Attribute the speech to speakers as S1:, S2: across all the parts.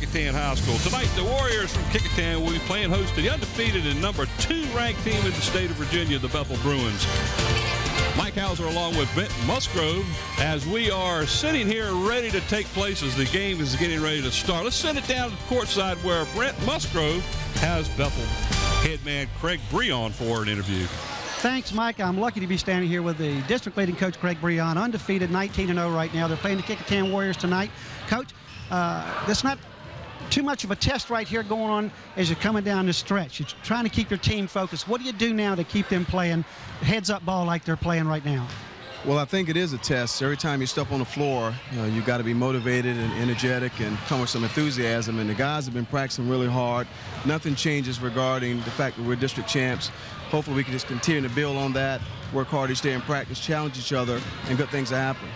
S1: welcome High School. Tonight, the Warriors from Kecoughtan will be playing host to the undefeated and number two ranked team in the state of Virginia, the Bethel Bruins. Mike Hauser along with Brent Musgrove as we are sitting here ready to take place as the game is getting ready to start. Let's send it down to the courtside where Brent Musgrove has Bethel head man Craig Breon for an interview.
S2: Thanks, Mike. I'm lucky to be standing here with the district leading coach Craig Breon, undefeated 19 0 right now. They're playing the Kecoughtan Warriors tonight. Coach, uh, that's not too much of a test right here going on as you're coming down the stretch. You're trying to keep your team focused. What do you do now to keep them playing heads up ball like they're playing right now?
S3: Well, I think it is a test. Every time you step on the floor, you know, you've got to be motivated and energetic and come with some enthusiasm. And the guys have been practicing really hard. Nothing changes regarding the fact that we're district champs. Hopefully, we can just continue to build on that, work hard each day in practice, challenge each other, and good things will happen.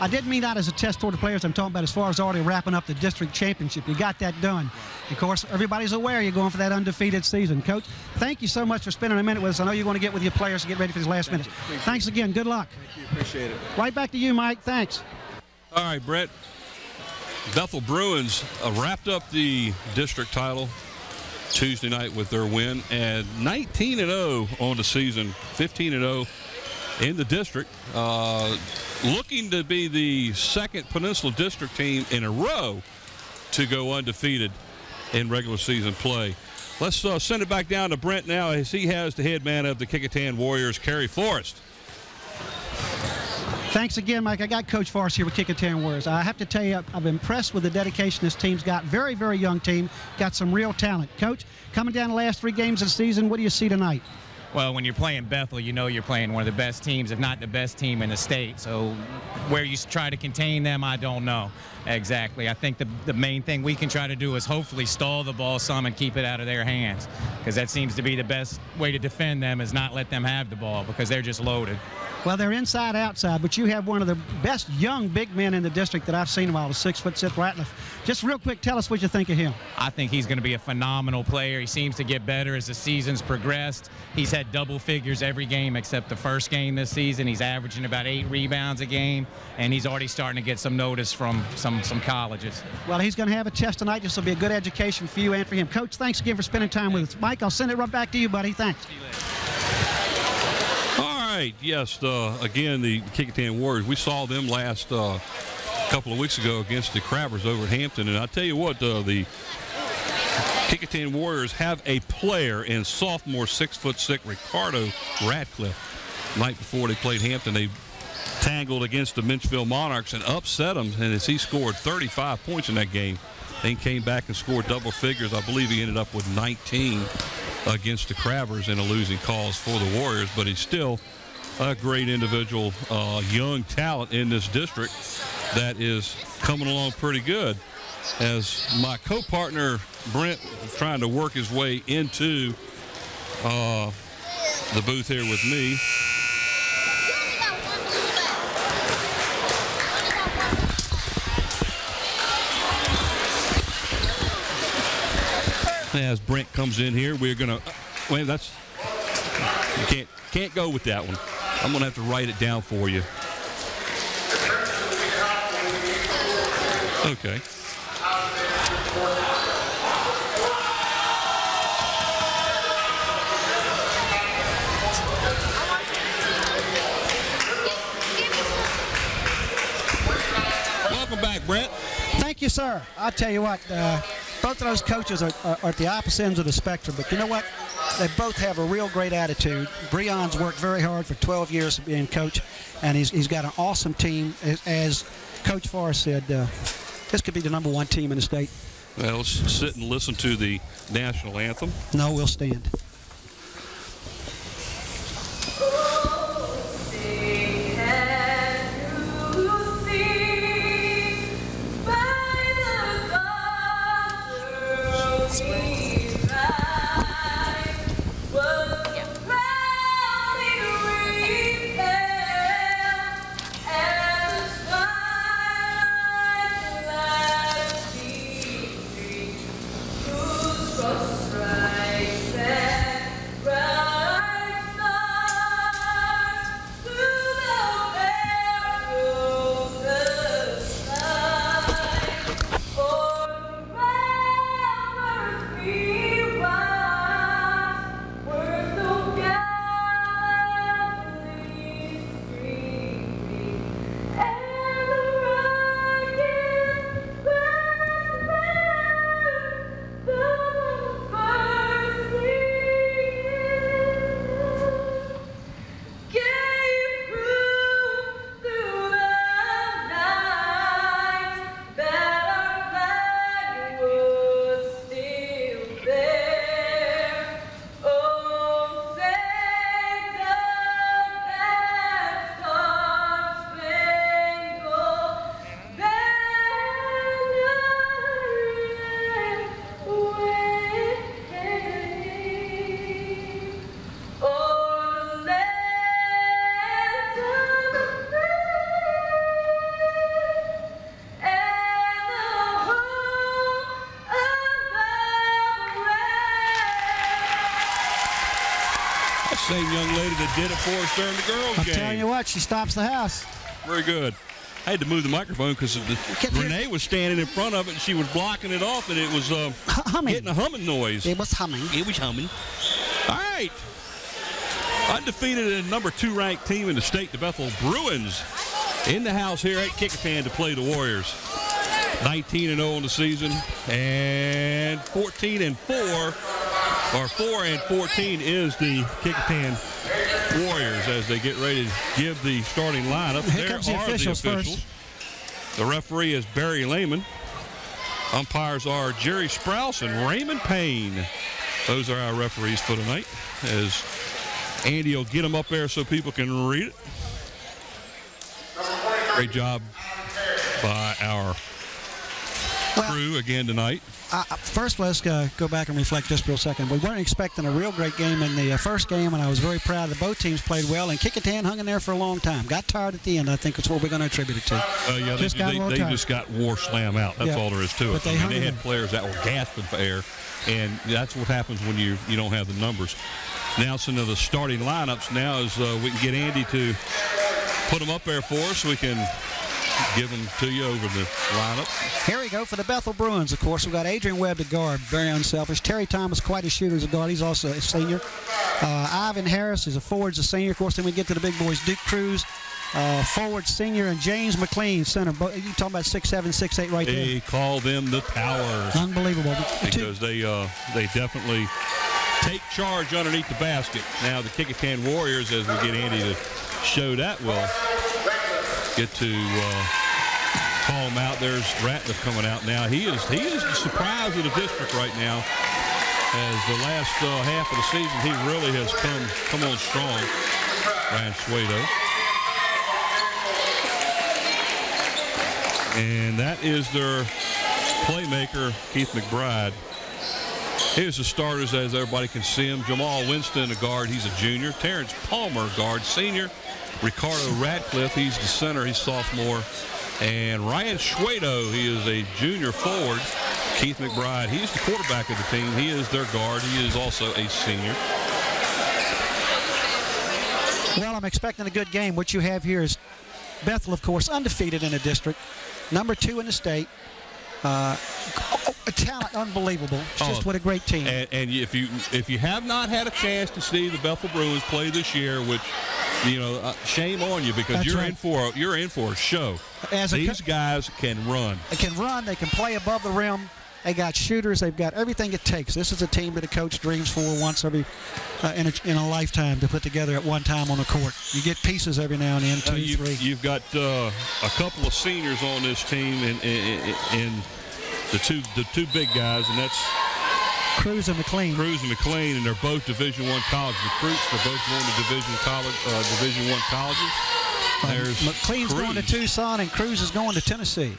S2: I didn't mean that as a test toward the players. I'm talking about as far as already wrapping up the district championship. You got that done. Of course, everybody's aware you're going for that undefeated season. Coach, thank you so much for spending a minute with us. I know you're going to get with your players to get ready for these last
S3: thank
S2: minutes. Thanks again. Good luck.
S3: Thank you. Appreciate it.
S2: Right back to you, Mike. Thanks.
S1: All right, Brett. Bethel Bruins uh, wrapped up the district title Tuesday night with their win and 19 0 on the season, 15 0 in the district. Uh, looking to be the second Peninsula District team in a row to go undefeated in regular season play. Let's uh, send it back down to Brent now as he has the head man of the Kecoughtan Warriors, Kerry Forrest.
S2: Thanks again, Mike. I got Coach Forrest here with Kecoughtan Warriors. I have to tell you, I'm impressed with the dedication this team's got. Very, very young team. Got some real talent. Coach, coming down the last three games of the season, what do you see tonight?
S4: Well, when you're playing Bethel, you know you're playing one of the best teams, if not the best team in the state. So where you try to contain them, I don't know exactly. I think the, the main thing we can try to do is hopefully stall the ball some and keep it out of their hands because that seems to be the best way to defend them is not let them have the ball because they're just loaded.
S2: Well, they're inside outside, but you have one of the best young big men in the district that I've seen in a while, six foot six Ratliff. Just real quick, tell us what you think of him.
S4: I think he's going to be a phenomenal player. He seems to get better as the season's progressed. He's had double figures every game except the first game this season. He's averaging about eight rebounds a game, and he's already starting to get some notice from some, some colleges.
S2: Well, he's going to have a test tonight. This will be a good education for you and for him. Coach, thanks again for spending time with us. Mike, I'll send it right back to you, buddy. Thanks All
S1: right. Yes. Uh, again, the Kecoughtan Warriors. We saw them last uh, couple of weeks ago against the Crabbers over at Hampton, and I tell you what, uh, the Kecoughtan Warriors have a player in sophomore six foot six Ricardo Ratcliffe. Night before they played Hampton, they tangled against the Menchville Monarchs and upset them, and as he scored 35 points in that game, then came back and scored double figures. I believe he ended up with 19 against the Crabbers in a losing cause for the Warriors, but he's still a great individual, uh, young talent in this district that is coming along pretty good. As my co-partner Brent trying to work his way into uh, the booth here with me. As Brent comes in here, we're gonna. Wait, that's you can't can't go with that one. I'm going to have to write it down for you. Okay. Welcome back, Brent.
S2: Thank you, sir. I tell you what, uh, both of those coaches are, are, are at the opposite ends of the spectrum, but you know what? They both have a real great attitude. Breon's worked very hard for 12 years being coach, and he's, he's got an awesome team. As, as Coach Forrest said, uh, this could be the number one team in the state.
S1: Well, let's sit and listen to the national anthem.
S2: No, we'll stand.
S1: For us during the girls'
S2: I'm
S1: game.
S2: telling you what, she stops the house.
S1: Very good. I had to move the microphone because Renee was standing in front of it and she was blocking it off, and it was uh,
S2: humming.
S1: getting a humming noise.
S2: It was humming.
S1: It was humming. All right. Undefeated and number two ranked team in the state, the Bethel Bruins, in the house here at Kecoughtan to play the Warriors. 19 and 0 in the season, and 14 and 4, or 4 and 14 is the Kecoughtan Warriors as they get ready to give the starting lineup.
S2: Here
S1: there
S2: comes the
S1: are
S2: officials
S1: the officials. The referee is Barry Lehman. Umpires are Jerry Sprouse and Raymond Payne. Those are our referees for tonight. As Andy will get them up there so people can read it. Great job by our
S2: Well-
S1: crew again tonight.
S2: Uh, first, let's uh, go back and reflect just for a second. We weren't expecting a real great game in the uh, first game, and I was very proud that both teams played well. And Kecoughtan hung in there for a long time. Got tired at the end. I think that's what we're going to attribute it to.
S1: Uh, yeah,
S2: Just
S1: they, they, they just got war slam out. That's
S2: Yeah.
S1: all there is to it.
S2: But they
S1: I mean, they had
S2: there.
S1: players that were gasping for air, and that's what happens when you you don't have the numbers. Now, some of the starting lineups now is uh, we can get Andy to put them up there for us. We can give them to you over the lineup.
S2: Here we go for the Bethel Bruins, of course. We've got Adrian Webb to guard, very unselfish. Terry Thomas, quite a shooter as a guard. He's also a senior. Uh, Ivan Harris is a forward, a senior. Of course, then we get to the big boys. Duke Cruz, uh, forward, senior, and James McLean, center. You talking about six seven, six eight, right there.
S1: They call them the Towers
S2: Unbelievable.
S1: Because they uh, they definitely take charge underneath the basket. Now the Kecoughtan Warriors, as we get Andy to show that, will get to uh, call him out. There's Ratliff coming out now. He is he is the surprise of the district right now. As the last uh, half of the season, he really has come come on strong. Ryan Suedo. And that is their playmaker, Keith McBride. Here's the starters as everybody can see him. Jamal Winston, a guard, he's a junior. Terrence Palmer, guard, senior. Ricardo Radcliffe, he's the center, he's sophomore. And Ryan Schwado, he is a junior forward. Keith McBride, he's the quarterback of the team. He is their guard. He is also a senior.
S2: Well, I'm expecting a good game. What you have here is Bethel, of course, undefeated in the district, number two in the state. Uh, a talent unbelievable. It's just
S1: Oh,
S2: what a great team.
S1: And, and if you if you have not had a chance to see the Bethel Bruins play this year, which you know, uh, shame on you because
S2: That's
S1: you're
S2: right.
S1: in for a, you're in for a show.
S2: As a
S1: These guys can run.
S2: They can run. They can play above the rim. They got shooters. They've got everything it takes. This is a team that a coach dreams for once every uh, in, a, in a lifetime to put together at one time on the court. You get pieces every now and then,
S1: Uh,
S2: two,
S1: you,
S2: three.
S1: You've got uh, a couple of seniors on this team, and, and, and the two the two big guys, and that's
S2: Cruz and McLean.
S1: Cruz and McLean, and they're both Division One college recruits. They're both going to Division college, uh, Division One colleges. There's
S2: McLean's going to Tucson, and Cruz is going to Tennessee.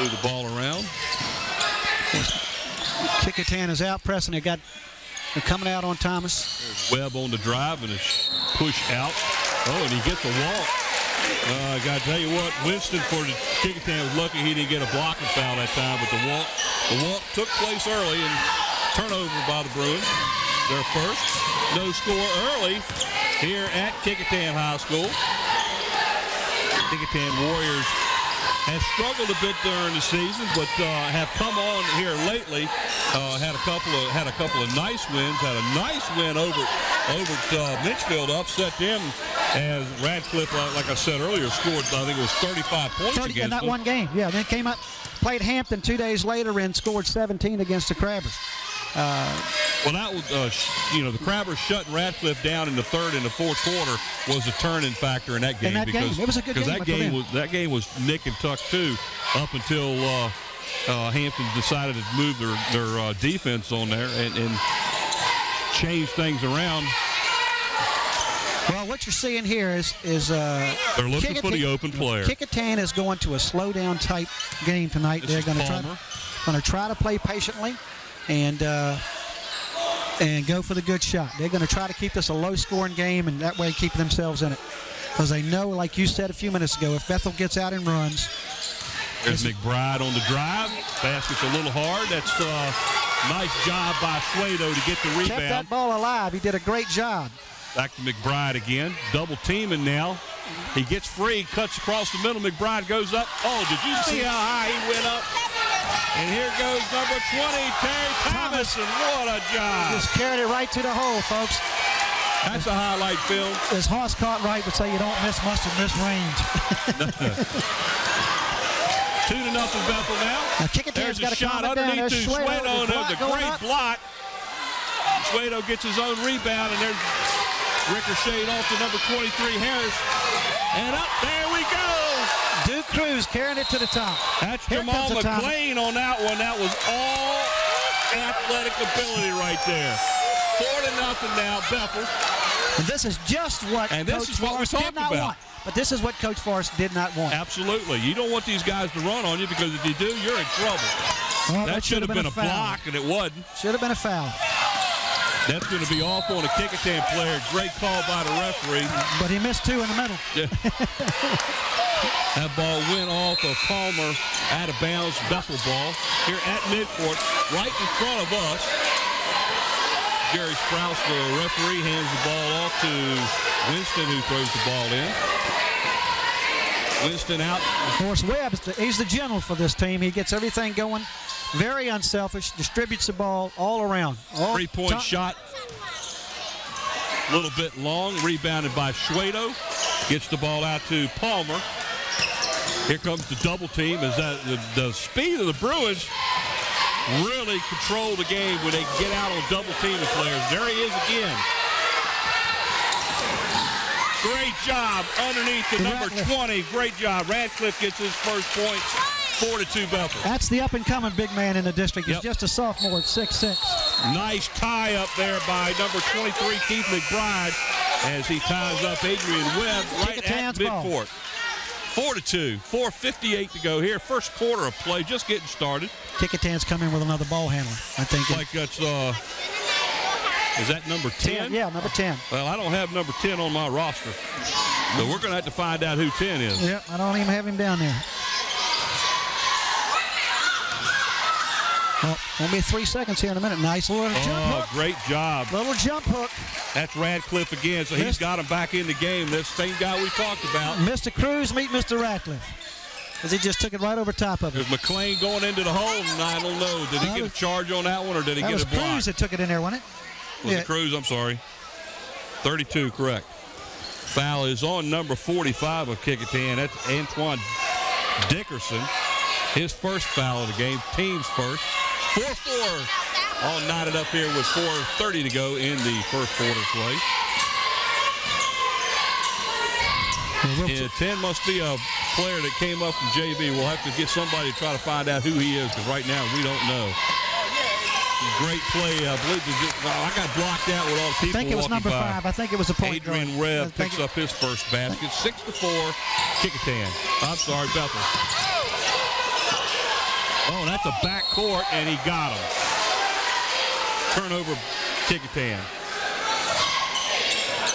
S1: Move the ball around.
S2: Kecoughtan is out pressing. They got they're coming out on Thomas.
S1: Webb on the drive and a push out. Oh, and he gets a walk. Uh, I got to tell you what, Winston for the Kecoughtan was lucky he didn't get a blocking foul that time, but the walk, the walk took place early and turnover by the Bruins. Their first no score early here at Kecoughtan High School. Kecoughtan Warriors has struggled a bit during the season, but uh, have come on here lately. Uh, had a couple of had a couple of nice wins. Had a nice win over over uh, Mitchfield, upset them. As Radcliffe, like, like I said earlier, scored I think it was 35 points
S2: 30 in that
S1: them.
S2: one game. Yeah, then came up, played Hampton two days later and scored 17 against the Crabbers.
S1: Well, that was, uh, sh- you know, the Crabbers shutting Ratcliffe down in the third and the fourth quarter was a turning factor in that game.
S2: In that game.
S1: because,
S2: It was a good game
S1: that game was that game was nick and tuck too, up until uh, uh, Hampton decided to move their their uh, defense on there and, and change things around.
S2: Well, what you're seeing here is is uh,
S1: They're looking for the open player.
S2: Kecoughtan is going to a slow down type game tonight.
S1: This
S2: They're going to try going to try to play patiently and uh, and go for the good shot. They're going to try to keep this a low scoring game and that way keep themselves in it. Because they know, like you said a few minutes ago, if Bethel gets out and runs,
S1: There's McBride on the drive. Basket's a little hard. That's uh, Nice job by Suedo to get the rebound.
S2: Kept that ball alive. He did a great job.
S1: Back to McBride again. Double teaming now. He gets free, cuts across the middle. McBride goes up. Oh, did you see how high he went up? And here goes number 20, Terry Thomas, and what a job.
S2: Just carried it right to the hole, folks.
S1: That's a highlight film.
S2: As Hoss caught right would say, you don't miss much in this range.
S1: Two to nothing Bethel now.
S2: Now, Kickatan's
S1: There's a shot underneath to
S2: Suedo.
S1: Suedo.
S2: The
S1: There's a great
S2: up.
S1: block. Suedo gets his own rebound, and there's ricocheted off to number 23, Harris. And up, there we go.
S2: Duke Cruz carrying it to the top.
S1: That's
S2: Here
S1: Jamal. McLean on that one. That was all athletic ability right there. Four to nothing now, Bethel.
S2: And this is just what
S1: And this
S2: Coach
S1: is what we
S2: Forrest did
S1: talked about.
S2: want. But this is what Coach Forrest did not want.
S1: Absolutely. You don't want these guys to run on you because if you do, you're in trouble.
S2: Well,
S1: That should have been a
S2: foul.
S1: block, and it wasn't.
S2: Should have been a foul.
S1: That's going to be off on a Kecoughtan player. Great call by the referee.
S2: But he missed two in the middle.
S1: Yeah. that ball went off of Palmer out of bounds. Bethel ball here at midcourt, right in front of us. Jerry Sprouse, the referee, hands the ball off to Winston, who throws the ball in. Winston out.
S2: Of course, is the- he's the general for this team. He gets everything going. Very unselfish. Distributes the ball all around. All
S1: Three-point shot. A little bit long. Rebounded by Suedo. Gets the ball out to Palmer. Here comes the double team. Is that the, the speed of the Bruins really control the game when they get out on double teaming players. There he is again. Great job underneath the number
S2: Radcliffe.
S1: 20. Great job. Radcliffe gets his first point. Four to two Bethel.
S2: That's the up-and-coming big man in the district. He's
S1: Yep.
S2: just a sophomore at 6'6".
S1: Nice tie up there by number 23, Keith McBride, as he ties up Adrian Webb right at
S2: Kecoughtan's ball.
S1: Four to two, 4:58 to go here. First quarter of play, just getting started.
S2: Kickatan's come in with another ball handler, I think.
S1: Like that's uh, is that number 10?
S2: Yeah, number 10.
S1: Well, I don't have number 10 on my roster, so we're gonna have to find out who 10 is.
S2: Yep, I don't even have him down there. Well, won't three seconds here in a minute. Nice little jump
S1: Oh,
S2: hook.
S1: great job.
S2: Little jump hook.
S1: That's Radcliffe again, so he's got him back in the game. This same guy we talked about.
S2: Mr. Cruz meet Mr. Ratcliffe. Because he just took it right over top of it.
S1: Is McLean going into the hole? I don't know. Did he
S2: That
S1: get a charge on that one, or did he get
S2: was
S1: a block?
S2: Cruz that took it in there, wasn't it?
S1: Was
S2: Yeah.
S1: it Cruz? I'm sorry. 32, correct. Foul is on number 45 of Kecoughtan. That's Antoine Dickerson. His first foul of the game. Team's first. 4-4. All knotted up here with 4.30 to go in the first quarter play.
S2: Yeah,
S1: 10 must be a player that came up from JV. We'll have to get somebody to try to find out who he is because right now we don't know. Great play. I believe it- wow, I got blocked out with all the people I
S2: think it was number
S1: by.
S2: five. I think it was a point
S1: Adrian
S2: guard. I
S1: picks
S2: it-
S1: up his first basket. Six to four, Kecoughtan. I'm sorry, Bethel. Oh, that's a back court, and he got him. Turnover, Kecoughtan.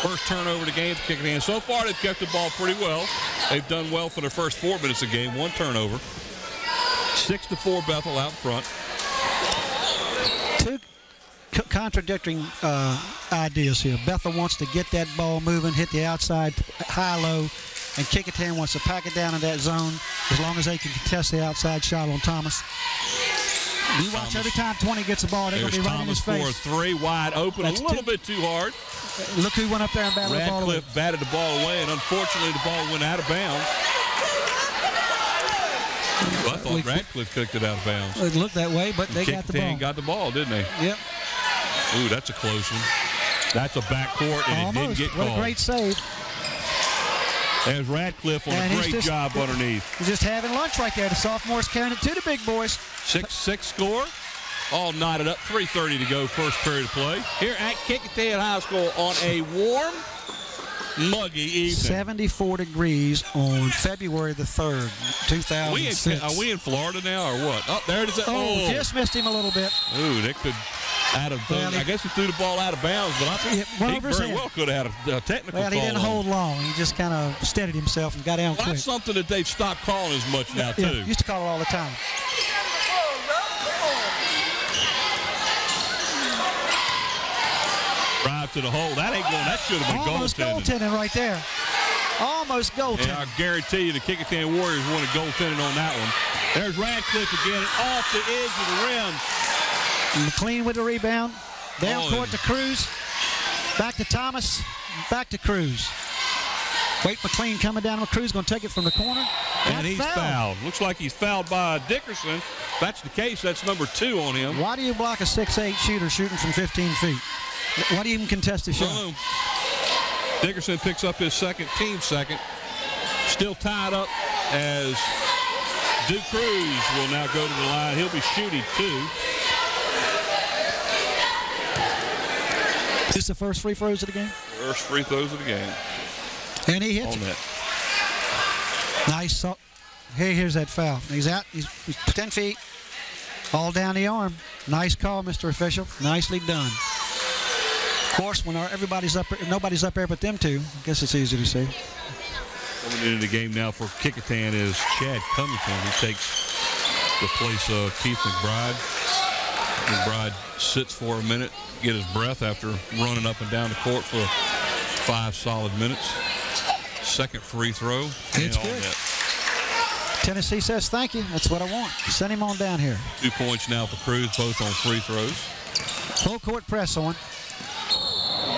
S1: First turnover of the game for Kecoughtan. So far, they've kept the ball pretty well. They've done well for their first four minutes of the game. One turnover. Six to four, Bethel out front.
S2: two co- contradicting uh, ideas here. Bethel wants to get that ball moving, hit the outside high low, and Kecoughtan wants to pack it down in that zone as long as they can contest the outside shot on Thomas. You watch
S1: Thomas.
S2: every time 20 gets the ball, they're going to be right in
S1: Thomas
S2: his
S1: for
S2: face.
S1: three, wide open,
S2: That's
S1: a little
S2: two.
S1: bit too hard.
S2: Look who went up there and batted the ball away.
S1: Radcliffe batted the ball away, and unfortunately, the ball went out of bounds. Well, I thought Radcliffe kicked it out of bounds.
S2: It looked that way, but they got the ball.
S1: Got the ball, didn't they?
S2: Yep,
S1: Ooh, that's a close one. That's a backcourt, and it didn't get
S2: What a
S1: called.
S2: great save.
S1: There's Radcliffe on
S2: And
S1: a great
S2: just-
S1: job underneath.
S2: He's just having lunch right there. The sophomores carrying it to the big boys.
S1: Six six score. All knotted up. 3:30 to go. First period of play here at Kecoughtan High School on a warm, muggy evening.
S2: 74 degrees on February the 3rd,
S1: We in,
S2: 2006.
S1: are we in Florida now or what? Oh, there it is.
S2: Oh, oh, just missed him a little bit.
S1: Ooh, that could out of.
S2: Well, he-
S1: I guess he threw the ball out of bounds, but I think
S2: went
S1: he very well could have had a, a technical
S2: Well, he didn't hold long. He just kind of steadied himself and got down
S1: Well,
S2: quick.
S1: that's something that they've stopped calling as much now
S2: Yeah,
S1: too.
S2: used to call it all the time.
S1: To the hole. That ain't going. That should have been
S2: Almost
S1: goaltending.
S2: goaltending right there. Almost goaltending.
S1: And I guarantee you the Kecoughtan Warriors won wanted goaltending on that one. There's Radcliffe again, off the edge of the rim.
S2: McLean with the rebound. Down
S1: Oh,
S2: court to Cruz. Back to Thomas. Back to Cruz. Wait, McLean coming down. Cruz going to take it from the corner.
S1: And he's
S2: fouled.
S1: fouled. Looks like he's fouled by Dickerson. If that's the case, that's number two on him.
S2: Why do you block a 6'8 shooter shooting from 15 feet? Why do you even contest a shot?
S1: Boom. Dickerson picks up his second, team second. Still tied up as Duke Cruz will now go to the line. He'll be shooting two.
S2: Is this the first free throws of the game?
S1: First free throws of the game
S2: And he hits
S1: on
S2: it.
S1: that.
S2: Nice. So, hey, here's that foul. He's out. He's, he's 10 feet. All down the arm. Nice call, Mr. Official. Nicely done. Of course, when our, everybody's up, nobody's up there but them two. I guess it's easy to see.
S1: Coming into the game now for Kecoughtan is Chad Covington. He takes the place of Keith McBride. McBride sits for a minute, get his breath after running up and down the court for five solid minutes. Second free throw.
S2: It's good. Tennessee says thank you. That's what I want. Send him on down here.
S1: Two points now for Cruz, both on free throws.
S2: Full court press on.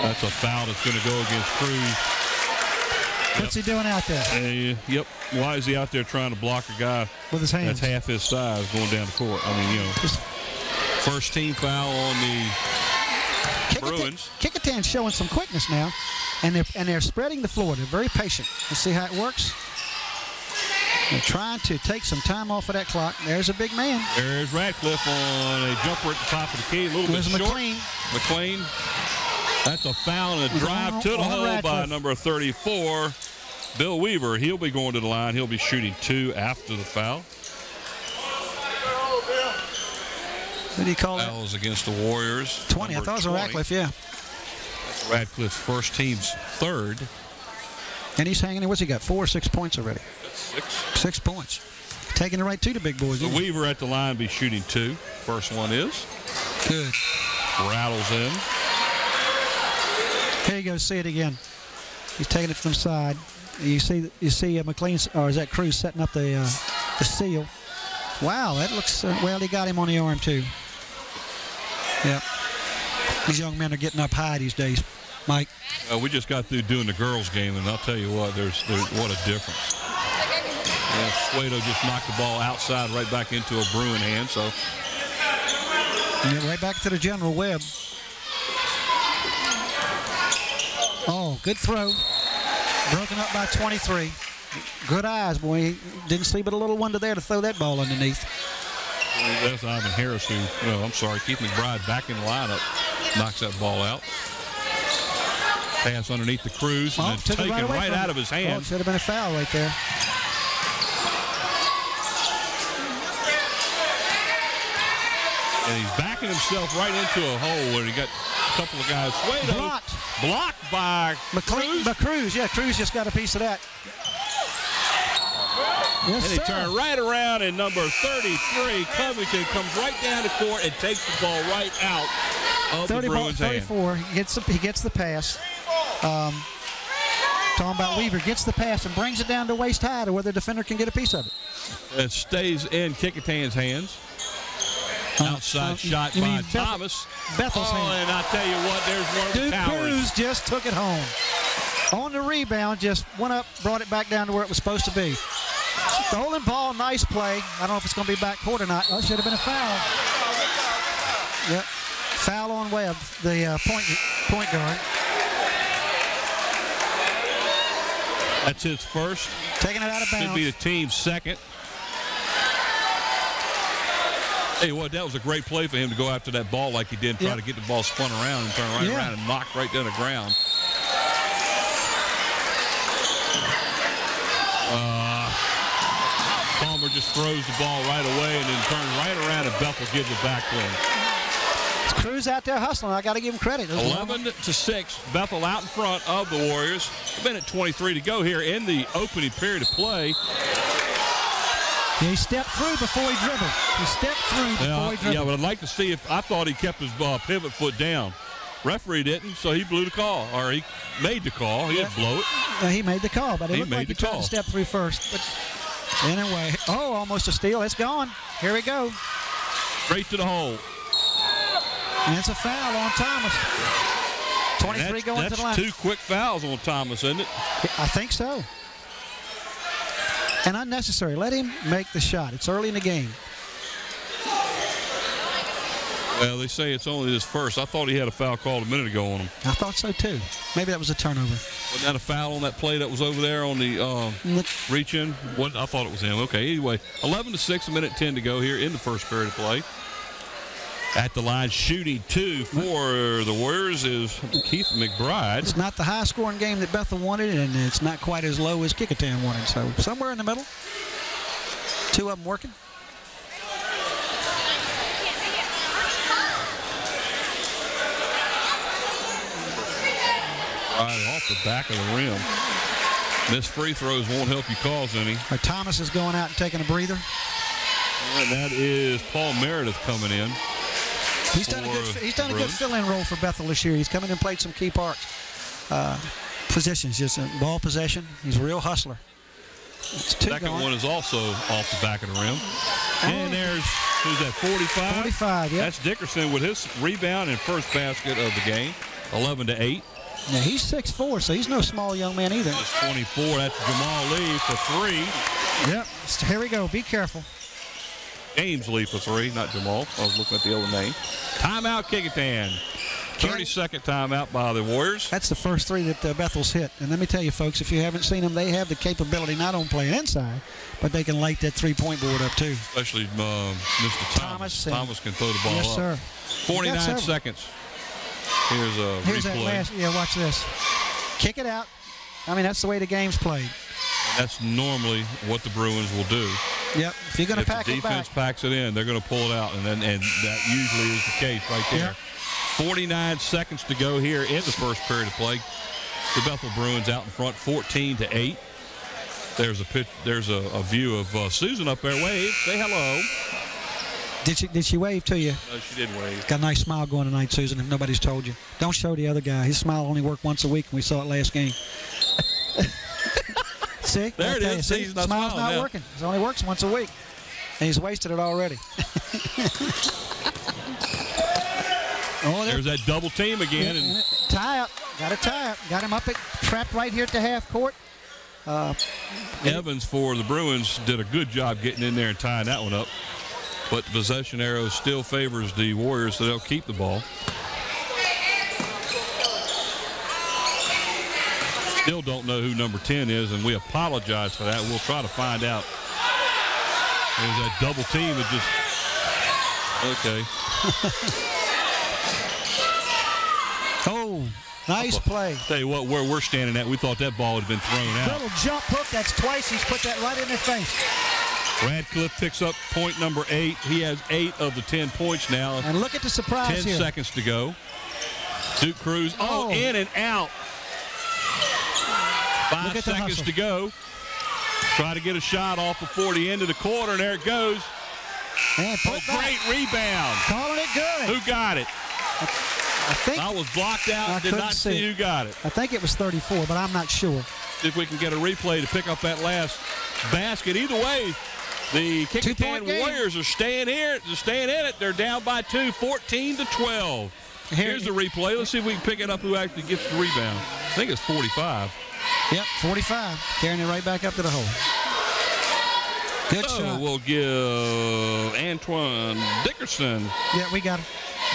S1: That's a foul that's going to go against Cruz.
S2: What's he doing out there
S1: Uh, yep. Why is he out there trying to block a guy
S2: with his hands?
S1: that's half his size going down the court? I mean, you know, first team foul on the
S2: Kecoughtan-
S1: Bruins.
S2: Kecoughtan's showing some quickness now, and they're and they're spreading the floor. They're very patient. Let's see how it works. They're trying to take some time off of that clock. There's a big man.
S1: There's Radcliffe on a jumper at the top of the key, a little
S2: There's
S1: bit short.
S2: McLean.
S1: McLean. That's a foul and a drive to the hole by number 34, Bill Weaver. He'll be going to the line. He'll be shooting two after the foul.
S2: What do you call?
S1: Fouls against the Warriors.
S2: 20. I thought it was a
S1: 20.
S2: Radcliffe, yeah.
S1: Radcliffe's first team's third.
S2: And he's hanging in. What's he got? Four or six points already.
S1: Six.
S2: Six points. Taking it right two to the big boys.
S1: So? Weaver at the line be shooting two. First one is.
S2: Good.
S1: Rattles in.
S2: Here you go. See it again. He's taking it from the side. You see, you see uh, McLean's, or is that Cruz setting up the uh, the seal? Wow, that looks uh, well. He got him on the arm too. Yep. These young men are getting up high these days, Mike.
S1: Uh, we just got through doing the girls' game, and I'll tell you what, there's, there's what a difference. Yeah, Suedo just knocked the ball outside right back into a Bruin hand, so
S2: And right back to the general Webb. Oh, good throw. Broken up by 23. Good eyes, boy. Didn't see but a little wonder there to throw that ball underneath.
S1: that's Ivan Harris who, no, I'm sorry, Keith McBride back in the lineup, knocks that ball out. Pass underneath the Cruz, oh, and
S2: Oh,
S1: then
S2: took it
S1: taken right
S2: from
S1: out of his
S2: Oh, should have been a foul right there.
S1: And he's backing himself right into a hole where he got a couple of guys. Suedo
S2: Blocked.
S1: blocked by
S2: McLean,
S1: Cruz.
S2: but Cruz, yeah, Cruz just got a piece of that. Yes,
S1: And he turned right around, and number 33, Covington, comes right down the court and takes the ball right out of the
S2: 30 ball,
S1: Bruins' hand.
S2: 34. He gets the, he gets the pass. Um, talking about Weaver gets the pass and brings it down to waist high to where the defender can get a piece of it.
S1: It stays in Kecoughtan's hands. Outside
S2: uh,
S1: shot by
S2: Bethel-
S1: Thomas.
S2: Bethel's
S1: oh,
S2: hand.
S1: and I tell you what, there's one of
S2: Duke. Cruz just took it home. On the rebound, just went up, brought it back down to where it was supposed to be. Stolen ball, nice play. I don't know if it's going to be back court or not. Oh, it should have been a foul. Yep. Foul on Webb, the uh, point point guard.
S1: That's his first.
S2: Taking it out of bounds.
S1: Should be the team's second. Hey, what? That was a great play for him to go after that ball like he did, and try to get the ball spun around and turn right
S2: Yeah.
S1: around and knock right down the ground. Uh, Palmer just throws the ball right away and then turns right around and Bethel gives it back to him.
S2: Cruz out there hustling. I got to give him credit. There's
S1: 11 to 6. Bethel out in front of the Warriors. A minute 23 to go here in the opening period of play.
S2: He stepped through before he dribbled. He stepped through before
S1: Yeah,
S2: he dribbled.
S1: yeah, but I'd like to see if I thought he kept his uh, pivot foot down. Referee didn't, so he blew the call, or he made the call. He didn't blow it.
S2: Uh, he made the call, but it
S1: He
S2: looked
S1: made
S2: like he tried
S1: call.
S2: to step through first. But anyway, oh, almost a steal. It's gone. Here we go.
S1: Straight to the hole.
S2: And it's a foul on Thomas. 23
S1: That's,
S2: going
S1: that's
S2: to the line.
S1: two quick fouls on Thomas, isn't it?
S2: I think so. And unnecessary. Let him make the shot. It's early in the game.
S1: Well, they say it's only his first. I thought he had a foul called a minute ago on him.
S2: I thought so too. Maybe that was a turnover.
S1: Wasn't that a foul on that play that was over there on the uh, reach in? What I thought it was him. Okay, anyway, 11 to 6, a minute 10 to go here in the first period of play. At the line, shooting two for the Warriors is Keith McBride.
S2: It's not the high scoring game that Bethel wanted, and it's not quite as low as Kecoughtan wanted. So somewhere in the middle. Two of them working.
S1: Right off the back of the rim. Missed free throws won't help you cause any.
S2: Uh, Thomas is going out and taking a breather.
S1: And that is Paul Meredith coming in.
S2: He's done a good. He's done a good fill-in role for Bethel this year. He's come in and played some key parts, uh, positions, just a ball possession. He's a real hustler. Second two
S1: Second
S2: gone.
S1: one is also off the back of the rim. And there's, who's that, 45?
S2: 45, yeah.
S1: That's Dickerson with his rebound and first basket of the game, 11 to 8.
S2: Now he's 6'4", so he's no small young man either.
S1: That's 24. That's Jamal Lee for three.
S2: Yep. Here we go. Be careful.
S1: James Lee for three, not Jamal. I was looking at the other name. Timeout, Kecoughtan. 30 second timeout by the Warriors.
S2: That's the first three that uh, Bethel's hit. And let me tell you, folks, if you haven't seen them, they have the capability not only playing inside, but they can light that three-point board up too.
S1: Especially um, Mr. Thomas.
S2: Thomas and-
S1: Thomas can throw the ball
S2: yes,
S1: up.
S2: sir.
S1: 49 seconds. Here's a
S2: Here's
S1: replay.
S2: that last. Yeah, watch this. Kick it out. I mean, that's the way the game's played.
S1: That's normally what the Bruins will do.
S2: Yep. If you're going to pack
S1: the
S2: it back,
S1: defense packs it in, they're going to pull it out, and then and that usually is the case right there.
S2: Yeah.
S1: 49 seconds to go here in the first period of play. The Bethel Bruins out in front, 14 to eight. There's a there's a, a view of uh, Susan up there. Wave, say hello.
S2: did she did she wave to you?
S1: No, she did wave.
S2: Got a nice smile going tonight, Susan. If nobody's told you, don't show the other guy. His smile only worked once a week, and we saw it last game. See,
S1: There it is. See, he's not
S2: smile's not
S1: now.
S2: working. It only works once a week, and he's wasted it already. oh, there,
S1: There's that double team again, and
S2: tie up. Got a tie up. Got him up at trapped right here at the half court.
S1: Uh, Evans for the Bruins did a good job getting in there and tying that one up. But the possession arrow still favors the Warriors, so they'll keep the ball. Still don't know who number 10 is, and we apologize for that. We'll try to find out. There's that double team that just. Okay.
S2: Oh, nice play.
S1: Tell you what, where we're standing at, we thought that ball had been thrown out.
S2: Little jump hook. That's twice. He's put that right in their face.
S1: Radcliffe picks up point number eight. He has eight of the 10 points now.
S2: And look at the surprise
S1: 10
S2: here.
S1: seconds to go. Duke Cruz. Oh,
S2: Oh.
S1: in and out. Five seconds to go. Try to get a shot off before the end of the quarter, and there it goes.
S2: Put
S1: Oh, great rebound.
S2: Calling it good.
S1: Who got it?
S2: I think
S1: I was blocked out
S2: I
S1: did
S2: couldn't see
S1: see who got it.
S2: I think it was 34, but I'm not sure.
S1: If we can get a replay to pick up that last basket. Either way, the
S2: Two-point.
S1: Warriors are staying here, they're staying in it. They're down by two, 14 to 12.
S2: Here-
S1: Here's the replay. Let's see if we can pick it up who actually gets the rebound. I think it's 45.
S2: Yep, 45. Carrying it right back up to the hole. Good
S1: So
S2: shot.
S1: we'll give Antoine Dickerson
S2: Yeah, we got him.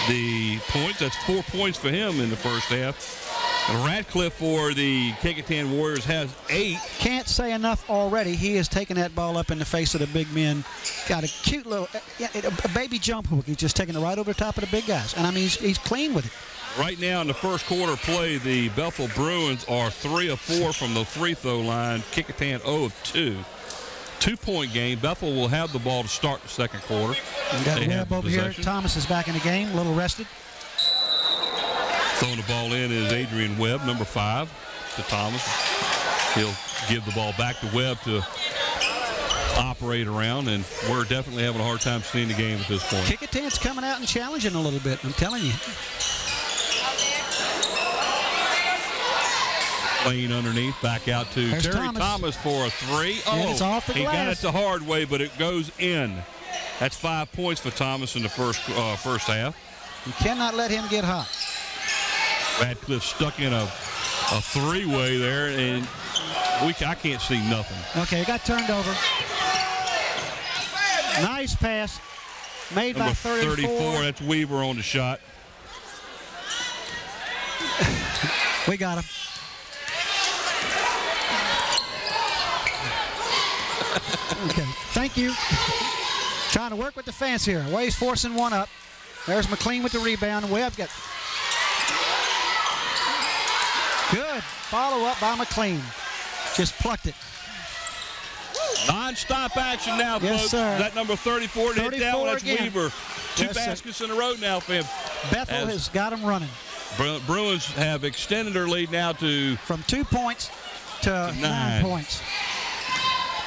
S1: the points. That's four points for him in the first half. And Radcliffe for the Kecoughtan Warriors has eight.
S2: Can't say enough already. He has taken that ball up in the face of the big men. Got a cute little, a baby jump hook. He's just taking it right over the top of the big guys. And I mean, he's, he's clean with it.
S1: Right now in the first quarter play, the Bethel Bruins are three of four from the free throw line. Kecoughtan 0 of 2. Two point game. Bethel will have the ball to start the second quarter.
S2: We got Webb over here. Thomas is back in the game, a little rested.
S1: Throwing the ball in is Adrian Webb, number five, to Thomas. He'll give the ball back to Webb to operate around, and we're definitely having a hard time seeing the game at this point.
S2: Kecoughtan's coming out and challenging a little bit. I'm telling you.
S1: Lane underneath, back out to
S2: There's
S1: Terry
S2: Thomas.
S1: Thomas. for a three. Oh,
S2: it's off the
S1: he got it the hard way, but it goes in. That's five points for Thomas in the first uh, first half.
S2: You cannot let him get hot.
S1: Radcliffe stuck in a, a three-way there, and we I can't see nothing.
S2: Okay, it got turned over. Nice pass. Made
S1: Number
S2: by 34.
S1: 34, that's Weaver on the shot.
S2: We got him. Okay, thank you. Trying to work with the fence here. Wade's forcing one up. There's McLean with the rebound. Webb got good follow up by McLean. Just plucked it.
S1: Non-stop action now,
S2: Yes,
S1: folks.
S2: sir.
S1: That number 34 to hit
S2: 34
S1: that one. That's
S2: again.
S1: Weaver. Two
S2: Yes, sir.
S1: baskets in a row now for him.
S2: Bethel
S1: As-
S2: has got him running
S1: Bru- Bruins have extended their lead now to.
S2: from two points to nine,
S1: nine.
S2: points.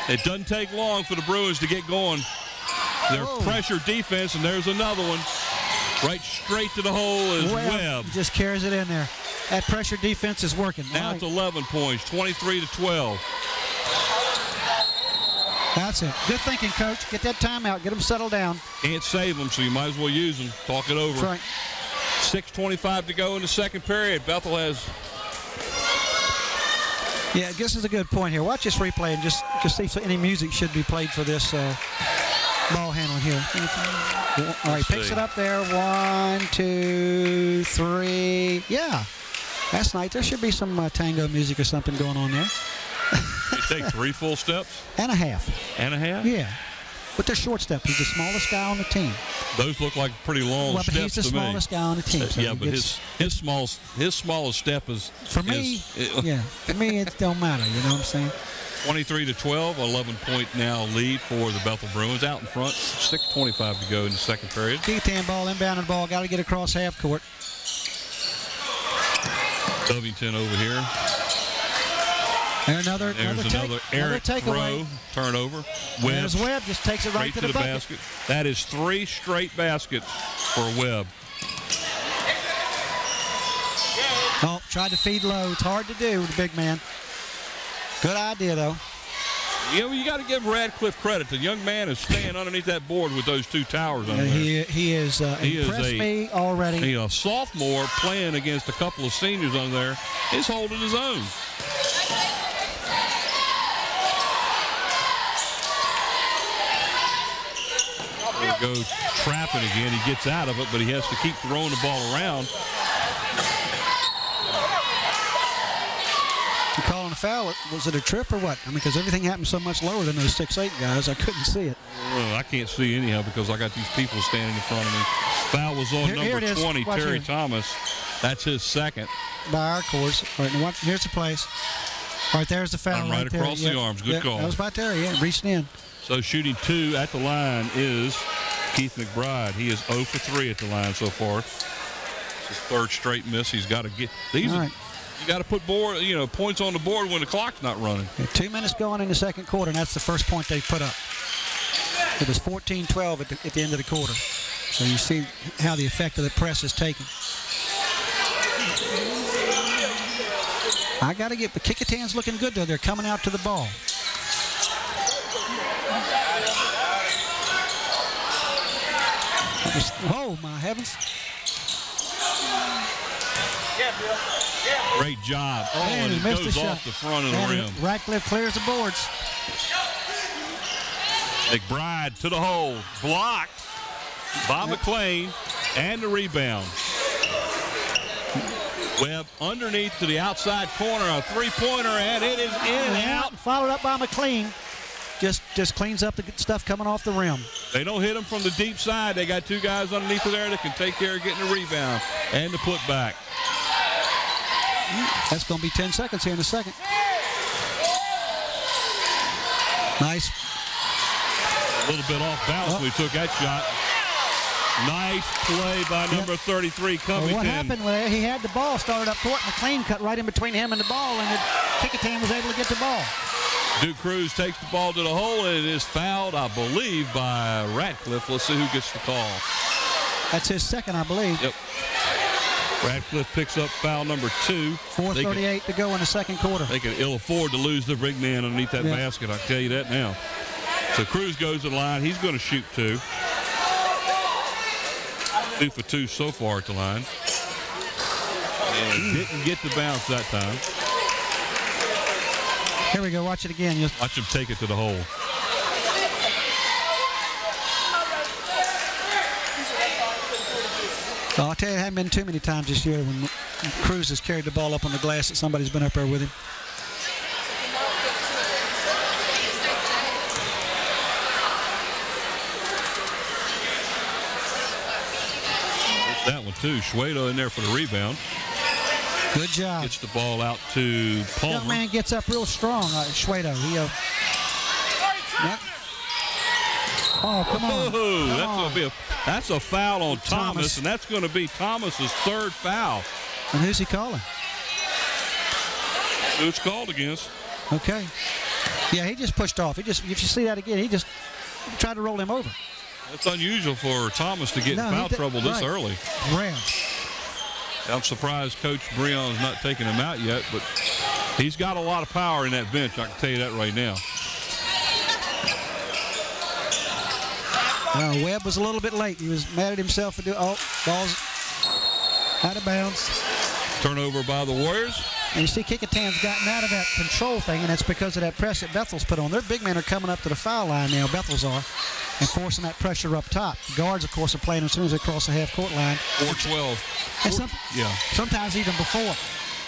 S1: It doesn't take long for the Bruins to get going. Their
S2: Whoa. Oh.
S1: pressure defense, and there's another one. Right straight to the hole is
S2: Webb
S1: Webb.
S2: just carries it in there. That pressure defense is working.
S1: Now
S2: All
S1: it's 11 points, 23 to 12.
S2: That's it. Good thinking, coach. Get that timeout. Get them settled down.
S1: Can't save them, so you might as well use them. Talk it over.
S2: That's right.
S1: 6.25 to go in the second period. Bethel has
S2: Yeah, this is a good point here. Watch this replay and just, just see if any music should be played for this uh, ball handling here. All right, picks it up there. One, two, three. Yeah, that's nice. There should be some uh, tango music or something going on there.
S1: they take three full steps
S2: And a half.
S1: and a half.
S2: Yeah. But they're short step. He's the smallest guy on the team.
S1: Those look like pretty long
S2: well,
S1: steps
S2: he's the
S1: to
S2: smallest guy on the team.
S1: Uh,
S2: so
S1: yeah, but
S2: gets-
S1: his his small his smallest step is
S2: for me,
S1: is,
S2: yeah, for me it don't matter. You know what I'm saying?
S1: 23 to 12, 11 point now lead for the Bethel Bruins out in front. 6:25 to go in the second period.
S2: Keaton ball, inbound ball, got to get across half court.
S1: Covington over here.
S2: And another,
S1: There's
S2: another,
S1: another
S2: take, another
S1: Eric
S2: takeaway.
S1: Rowe turnover.
S2: There's
S1: Webb
S2: Webb just takes it right to
S1: to
S2: the,
S1: the basket. That is three straight baskets for Webb.
S2: Oh, tried to feed low. It's hard to do with the big man. Good idea though.
S1: You know, you got to give Radcliffe credit. The young man is staying underneath that board with those two towers
S2: Uh,
S1: under there.
S2: he he is uh,
S1: He is
S2: impressed
S1: a-
S2: me already.
S1: He, a sophomore playing against a couple of seniors on there is holding his own. There we go trapping again. He gets out of it, but he has to keep throwing the ball around.
S2: You calling a foul? Was it a trip or what? I mean, because everything happened so much lower than those six eight guys, I couldn't see it.
S1: Well, I can't see anyhow because I got these people standing in front of me. Foul was on
S2: Here- here
S1: number
S2: is.
S1: 20,
S2: Watch
S1: Terry
S2: here.
S1: Thomas. That's his second.
S2: By our course. All right, now watch, here's the place. Right, there's the foul.
S1: I'm right
S2: right there.
S1: across the
S2: Yeah,
S1: arms. Good
S2: yeah,
S1: call.
S2: That was by Terry. Yeah, reaching in.
S1: So shooting two at the line is Keith McBride. He is 0 for 3 at the line so far. It's his third straight miss. He's got to get these.
S2: Right.
S1: You got to put board, you know, points on the board when the clock's not running.
S2: Yeah, two minutes going in the second quarter, and that's the first point they put up. It was 14-12 at the, at the end of the quarter. So you see how the effect of the press is taken. I got to get the Kecoughtan's looking good though. They're coming out to the ball. Was- oh my heavens!
S1: Great job. Oh, oh
S2: Man,
S1: and
S2: he
S1: it
S2: missed
S1: goes
S2: the
S1: off the front of the
S2: And
S1: rim.
S2: Ratcliffe clears the boards.
S1: McBride to the hole. Blocked by McLean and the rebound. Webb underneath to the outside corner, a three-pointer, and it is in and out.
S2: Followed up by McLean. Just just cleans up the stuff coming off the rim.
S1: They don't hit them from the deep side. They got two guys underneath of there that can take care of getting the rebound and the putback.
S2: That's going to be 10 seconds here in a second. Nice.
S1: A little bit off balance oh. when he took that shot. Nice play by number 33,
S2: Well, what happened was he had the ball started up court. McLean cut right in between him and the ball, and the Kecoughtan was able to get the ball.
S1: Duke Cruz takes the ball to the hole, and it is fouled, I believe, by Ratcliffe. Let's see who gets the call.
S2: That's his second, I believe.
S1: Yep. Radcliffe picks up foul number two. They can,
S2: 4.38 to go in the second quarter.
S1: they can ill afford to lose the big man underneath that
S2: Yeah.
S1: basket. I tell you that now. So Cruz goes to the line. He's going to shoot two. Two for two so far at the line. And didn't get the bounce that time.
S2: Here we go. Watch it again. You'll,
S1: Watch him take it to the hole.
S2: Well, I'll tell you, it hasn't been too many times this year when Cruz has carried the ball up on the glass that somebody's been up there with him.
S1: That one too. Schwedo in there for the rebound.
S2: Good job.
S1: Gets the ball out to Palmer.
S2: Young man gets up real strong, uh, Schwedo. He, uh, yep. Oh, come on. Come
S1: that's
S2: on.
S1: gonna be a that's a foul on Thomas,
S2: Thomas.
S1: and that's going to be Thomas's third foul.
S2: And who's he calling?
S1: Who's called against?
S2: Okay. Yeah, he just pushed off. He just, if you see that again, he just tried to roll him over.
S1: It's unusual for Thomas to get
S2: No,
S1: in foul trouble this
S2: right.
S1: early.
S2: Rare.
S1: I'm surprised Coach Breon's not taking him out yet, but he's got a lot of power in that bench. I can tell you that right now.
S2: Uh, Webb was a little bit late. He was mad at himself for doing. Oh, balls out of bounds.
S1: Turnover by the Warriors.
S2: And you see Kecoughtan's gotten out of that control thing, and that's because of that press that Bethel's put on. Their big men are coming up to the foul line now, Bethel's are, and forcing that pressure up top. Guards, of course, are playing as soon as they cross the half-court line.
S1: 412.
S2: And some,
S1: Yeah.
S2: sometimes even before.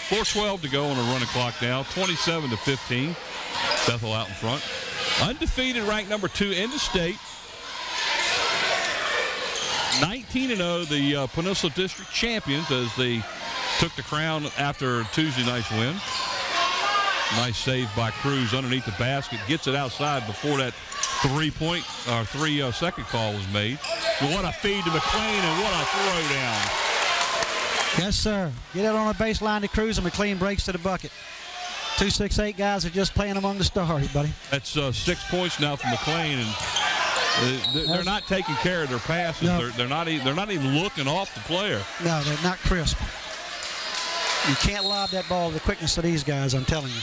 S1: 412 to go on a running clock now. 27 to 15. Bethel out in front. Undefeated, ranked number two in the state. 19 0, the uh, Peninsula District champions as they took the crown after Tuesday night's win. Nice save by Cruz underneath the basket. Gets it outside before that three-point or three-second uh, second call was made. What a feed to McLean and what a throwdown.
S2: Yes, sir. Get it on a baseline to Cruz, and McLean breaks to the bucket. Two six eight guys are just playing among the stars, buddy.
S1: That's uh, six points now for McLean, and uh, they- they're not taking care of their passes.
S2: No.
S1: They're, they're not. e- They're not even looking off the player.
S2: No, they're not crisp. You can't lob that ball with the quickness of these guys, I'm telling you.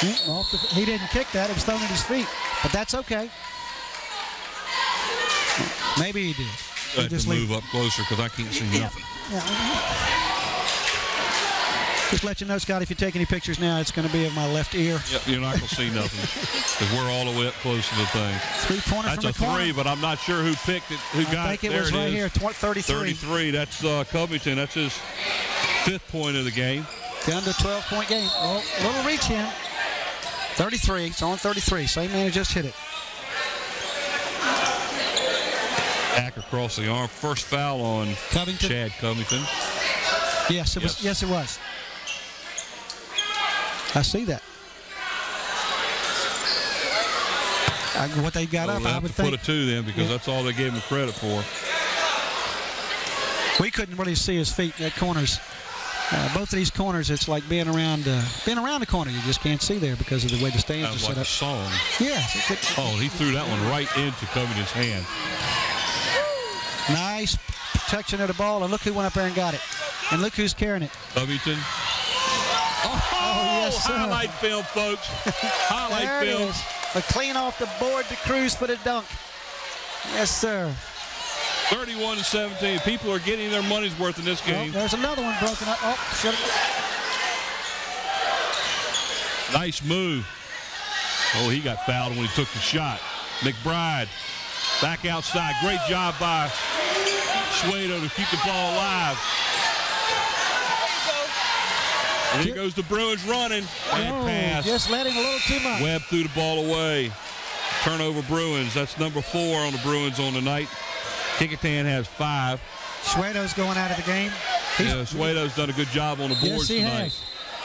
S2: The- He didn't kick that. It was thrown at his feet. But that's okay. Maybe he did.
S1: I have
S2: just
S1: to
S2: leave-
S1: move up closer because I can't see nothing.
S2: Just let you know, Scott, if you take any pictures now, it's going to be of my left ear.
S1: Yep, you're not going to see nothing because we're all the way up close to the thing.
S2: Three-pointer
S1: That's
S2: from
S1: a
S2: the corner.
S1: three, but I'm not sure who picked it. Who got it?
S2: I
S1: got
S2: think
S1: it? There
S2: was
S1: it
S2: right
S1: is.
S2: here, tw- 33.
S1: 33. That's uh, Covington. That's his fifth point of the game.
S2: Down to 12-point game. Oh, little reach in. 33. It's on 33. Same man who just hit it.
S1: Back across the arm. First foul on
S2: Covington.
S1: Chad Covington.
S2: Yes, it was.
S1: Yes.
S2: Yes, it was. I see that. I, what they got
S1: Oh,
S2: up,
S1: they
S2: I would
S1: to put
S2: think
S1: a two then because
S2: Yeah.
S1: that's all they gave him credit for.
S2: we couldn't really see his feet. That corners, uh, both of these corners, it's like being around, uh, being around the corner. You just can't see there because of the way the stands are set
S1: like a
S2: up.
S1: song.
S2: Yes. could-
S1: Oh, he threw that one right into Covington's hand.
S2: Nice protection of the ball, and look who went up there and got it. And look who's carrying it.
S1: Covington. Oh,
S2: yes, sir.
S1: highlight film, folks. Highlight film.
S2: is. McLean off the board to Cruz for the dunk. Yes, sir.
S1: 31 to 17. People are getting their money's worth in this
S2: Oh,
S1: game.
S2: there's another one broken up. Oh, should
S1: Nice move. Oh, he got fouled when he took the shot. McBride back outside. Great job by Suedo to keep the ball alive. And here goes the Bruins running. And
S2: Oh,
S1: pass.
S2: just letting a little too much.
S1: Webb threw the ball away. Turnover Bruins. That's number four on the Bruins on the night. Kecoughtan has five.
S2: Schwedo's going out of the game. He's-
S1: Yeah, Suedo's done a good job on the boards
S2: he
S1: tonight.
S2: has.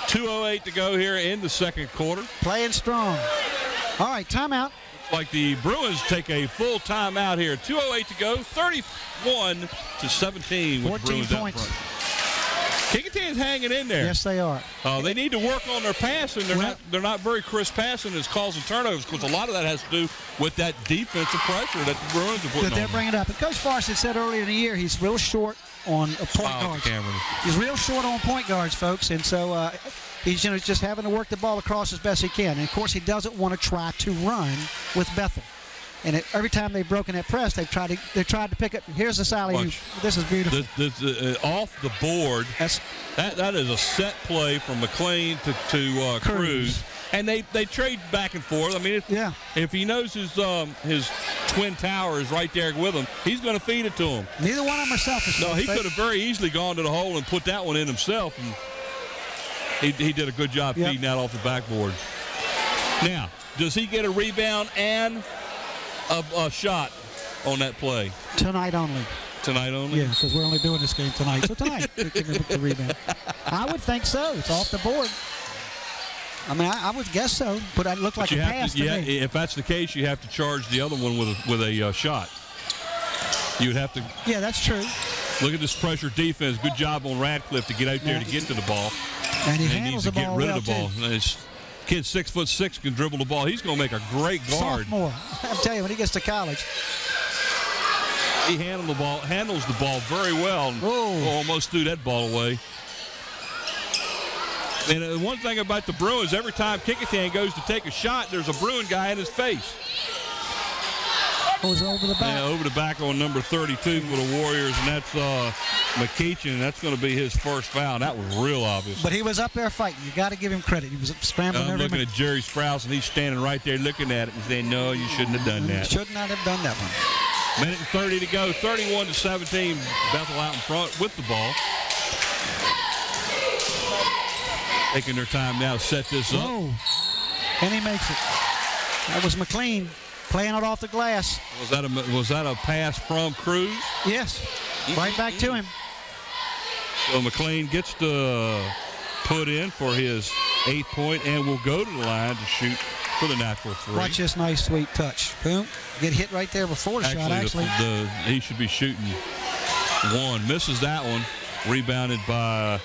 S1: 2.08 to go here in the second quarter.
S2: Playing strong. All right, timeout.
S1: Like the Bruins take a full timeout here. 2.08 to go. 31 to 17 with the
S2: 14
S1: Bruins
S2: points.
S1: Kecoughtan's hanging in there.
S2: Yes, they are.
S1: Uh, they need to work on their passing. They're
S2: Well-
S1: not they're not very crisp passing. It's causing turnovers because a lot of that has to do with that defensive pressure that the Bruins are putting
S2: That they're bringing up. And Coach Farson said earlier in the year he's real short on uh, point guards. He's real short on point guards, folks, and so uh, he's you know just having to work the ball across as best he can. And of course, he doesn't want to try to run with Bethel. And it, every time they've broken that press, they've tried to they tried to pick up. Here's the Sally. This is beautiful.
S1: This, this, uh, off the board,
S2: That's
S1: that that is a set play from McLean to to uh,
S2: Cruz.
S1: Cruz. and they they trade back and forth. I mean, it,
S2: Yeah.
S1: if he knows his um, his twin tower is right there with him, he's going to feed it to him.
S2: neither one of them are selfish.
S1: No, he could have very easily gone to the hole and put that one in himself. And he, he did a good job
S2: Yep.
S1: feeding that off the backboard. Now, does he get a rebound and a, a shot on that play
S2: tonight only.
S1: tonight only?
S2: Yeah, because we're only doing this game tonight. So tonight, we can look the rebound. I would think so. It's off the board. I mean, I, I would guess so, but it looked like
S1: But
S2: a pass
S1: to,
S2: to
S1: yeah,
S2: me.
S1: if that's the case, you have to charge the other one with a, with a uh, shot. You would have to
S2: Yeah, that's true.
S1: look at this pressure defense. Good job on Radcliffe to get out there to get to the ball.
S2: And he
S1: And he
S2: handles
S1: needs to
S2: the
S1: get
S2: ball
S1: rid
S2: well
S1: of the ball.
S2: Too.
S1: And This kid six foot six can dribble the ball. He's going to make a great guard.
S2: Sophomore. I'm telling you, when he gets to college,
S1: He handled the ball, handles the ball very well, almost threw that ball away. And uh, one thing about the Bruins, every time Kecoughtan goes to take a shot, there's a Bruin guy in his face.
S2: Goes over the back.
S1: Yeah, over the back on number 32 for the Warriors, and that's uh, McKeachin, and that's going to be his first foul. That was real obvious.
S2: But he was up there fighting. You got to give him credit. He was scrambling
S1: I'm looking at Jerry Sprouse, and he's standing right there looking at it and saying, "No, you shouldn't have done that."
S2: Should not have done that one.
S1: Minute and 30 to go, 31 to 17. Bethel out in front with the ball. Taking their time now to set this up.
S2: Whoa. And he makes it. That was McLean playing it off the glass.
S1: Was that a was that a pass from Cruz?
S2: Yes. Right back to him.
S1: So McLean gets to put in for his eighth point and will go to the line to shoot for the natural three.
S2: Watch this nice, sweet touch. Boom. Get hit right there before the shot,
S1: Actually,
S2: actually.
S1: The, the, he should be shooting one. Misses that one. Rebounded by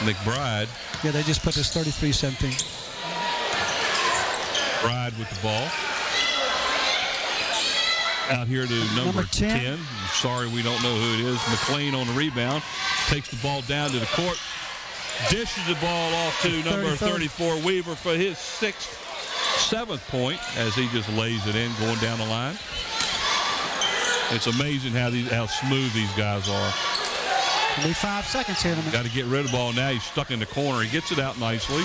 S1: McBride.
S2: Yeah, they just put this 33-17.
S1: Bride with the ball. Out here to number,
S2: Number 10.
S1: Sorry, we don't know who it is. McLean on the rebound. Takes the ball down to the court. Dishes the ball off to number
S2: 33rd.
S1: 34, Weaver, for his sixth, seventh point as he just lays it in going down the line. It's amazing how these how smooth these guys are.
S2: It'll be five seconds here in a minute.
S1: Got to get rid of the ball now. He's stuck in the corner. He gets it out nicely.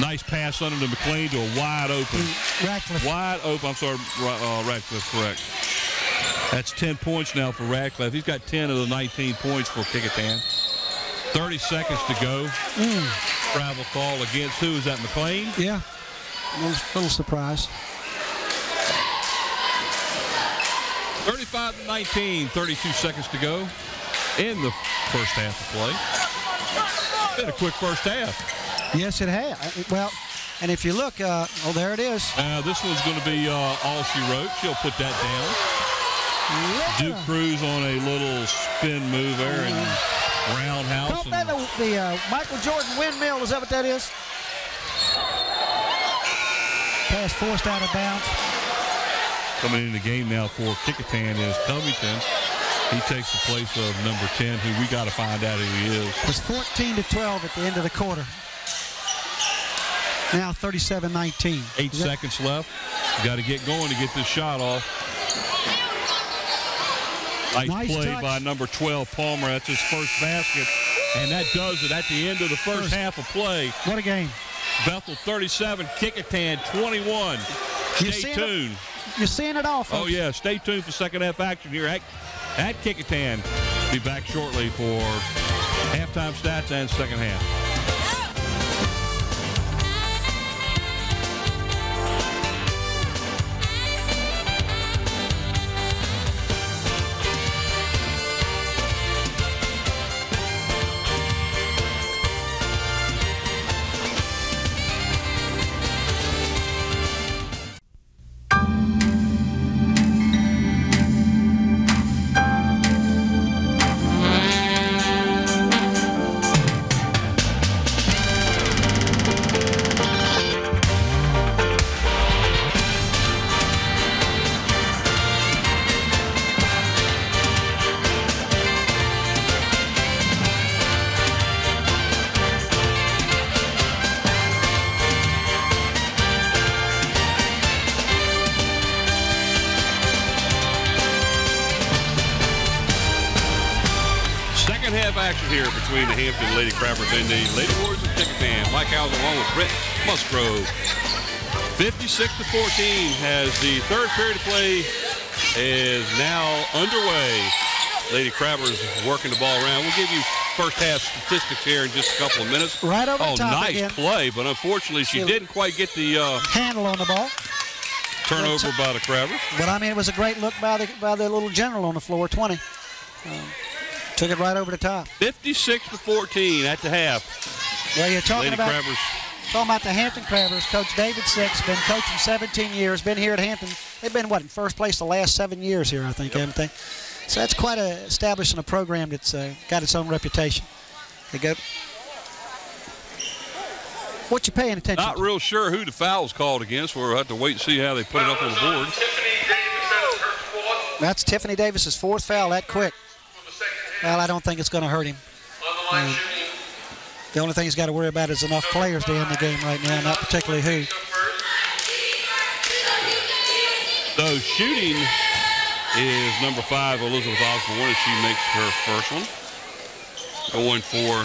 S1: Nice pass under to McLean to a wide open.
S2: Ratcliffe.
S1: Wide open. I'm sorry, uh, Radcliffe, correct. That's 10 points now for Radcliffe. He's got 10 of the 19 points for Kecoughtan. 30 seconds to go. Travel call against who is that, McLean?
S2: Yeah. A little, little surprise.
S1: 35 to 19, 32 seconds to go in the first half of play. Been a quick first half.
S2: Yes, it has. Well, and if you look, uh, oh, there it is.
S1: Uh, this one's going to be uh, all she wrote. She'll put that down. Duke
S2: Yeah.
S1: Cruz on a little spin move there and roundhouse.
S2: Call that the, the uh, Michael Jordan windmill. Is that what that is? Pass forced out of bounds.
S1: coming in the game now for Kecoughtan is Covington. He takes the place of number 10, who we got to find out who he is.
S2: It was 14 to 12 at the end of the quarter. Now 37-19.
S1: Eight seconds left. Got to get going to get this shot off. Nice,
S2: Nice
S1: play
S2: touch.
S1: by number 12, Palmer. That's his first basket. And that does it at the end of the first
S2: First.
S1: half of play.
S2: What a game.
S1: Bethel 37, Kecoughtan 21.
S2: You
S1: Stay
S2: seeing it?
S1: tuned.
S2: You're seeing it all, oh, folks.
S1: Oh, yeah. Stay tuned for second half action here at, at Kecoughtan. Be back shortly for halftime stats and second half. 56 to 14 as the third period of play is now underway. Lady Crabbers working the ball around. We'll give you first half statistics here in just a couple of minutes.
S2: Right over the
S1: oh,
S2: top
S1: nice
S2: again.
S1: play, but unfortunately she
S2: She-
S1: didn't quite get the uh,
S2: Handle on the ball.
S1: turnover by the Crabbers.
S2: But I mean, it was a great look by the by the little general on the floor, 20. Um, took it right over the top.
S1: 56 to 14 at the half.
S2: Well, you're talking
S1: Lady
S2: about
S1: Crabbers
S2: talking about the Hampton Crabbers. Coach David Six been coaching 17 years. Been here at Hampton. They've been what in first place the last seven years here, I think, haven't they? So that's quite a establishing a program that's uh, got its own reputation. They go. What you paying attention?
S1: not
S2: to?
S1: real sure who the foul was called against. We'll have to wait and see how they put it up on the board.
S2: That's Tiffany Davis's fourth foul that quick. Well, I don't think it's going to hurt him. Um, the only thing he's got to worry about is enough players to end the game right now, not particularly who.
S1: So shooting is number five, Elizabeth Osborne, as she makes her first one. Going for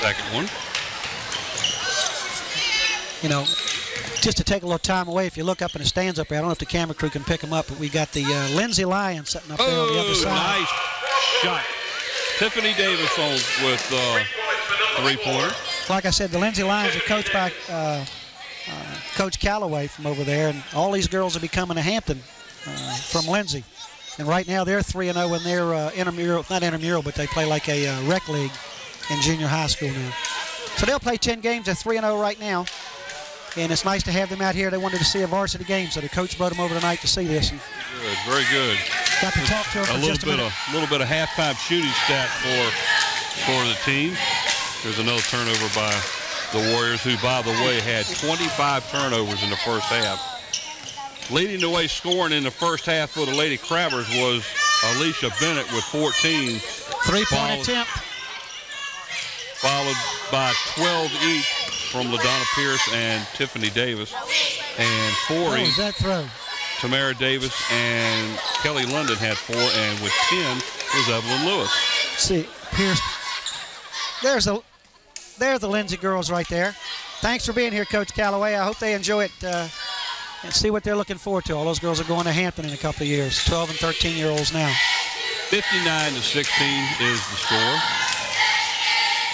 S1: second one.
S2: You know, just to take a little time away, if you look up in the stands up there, I don't know if the camera crew can pick them up, but we got the uh, Lindsay Lyon sitting up there on the other
S1: Oh,
S2: side.
S1: nice shot. Tiffany Davis on with uh, three-pointer.
S2: Like I said, the Lindsay Lions are coached by uh, uh, Coach Calloway from over there, and all these girls are becoming a Hampton uh, from Lindsay. And right now they're 3 and 0 in their uh, intramural, not intramural, but they play like a uh, rec league in junior high school now. So they'll play 10 games. They're 3 and 0 right now. And it's nice to have them out here. They wanted to see a varsity game, so the coach brought them over tonight to see this. And
S1: Good, very good.
S2: got to talk to them
S1: A little
S2: just a
S1: bit
S2: minute.
S1: of little bit of halftime shooting stat for for the team. There's another turnover by the Warriors, who, by the way, had 25 turnovers in the first half. Leading the way scoring in the first half for the Lady Crabbers was Alicia Bennett with 14,
S2: Three-point attempt.
S1: followed by 12 each from LaDonna Pierce and Tiffany Davis, and four
S2: What that throw?
S1: Tamara Davis and Kelly London had four, and with 10 was Evelyn Lewis.
S2: see Pierce. There's the there's the Lindsay girls right there. Thanks for being here, Coach Calloway. I hope they enjoy it uh, and see what they're looking forward to. All those girls are going to Hampton in a couple of years. 12 and 13 year olds now.
S1: 59 to 16 is the score.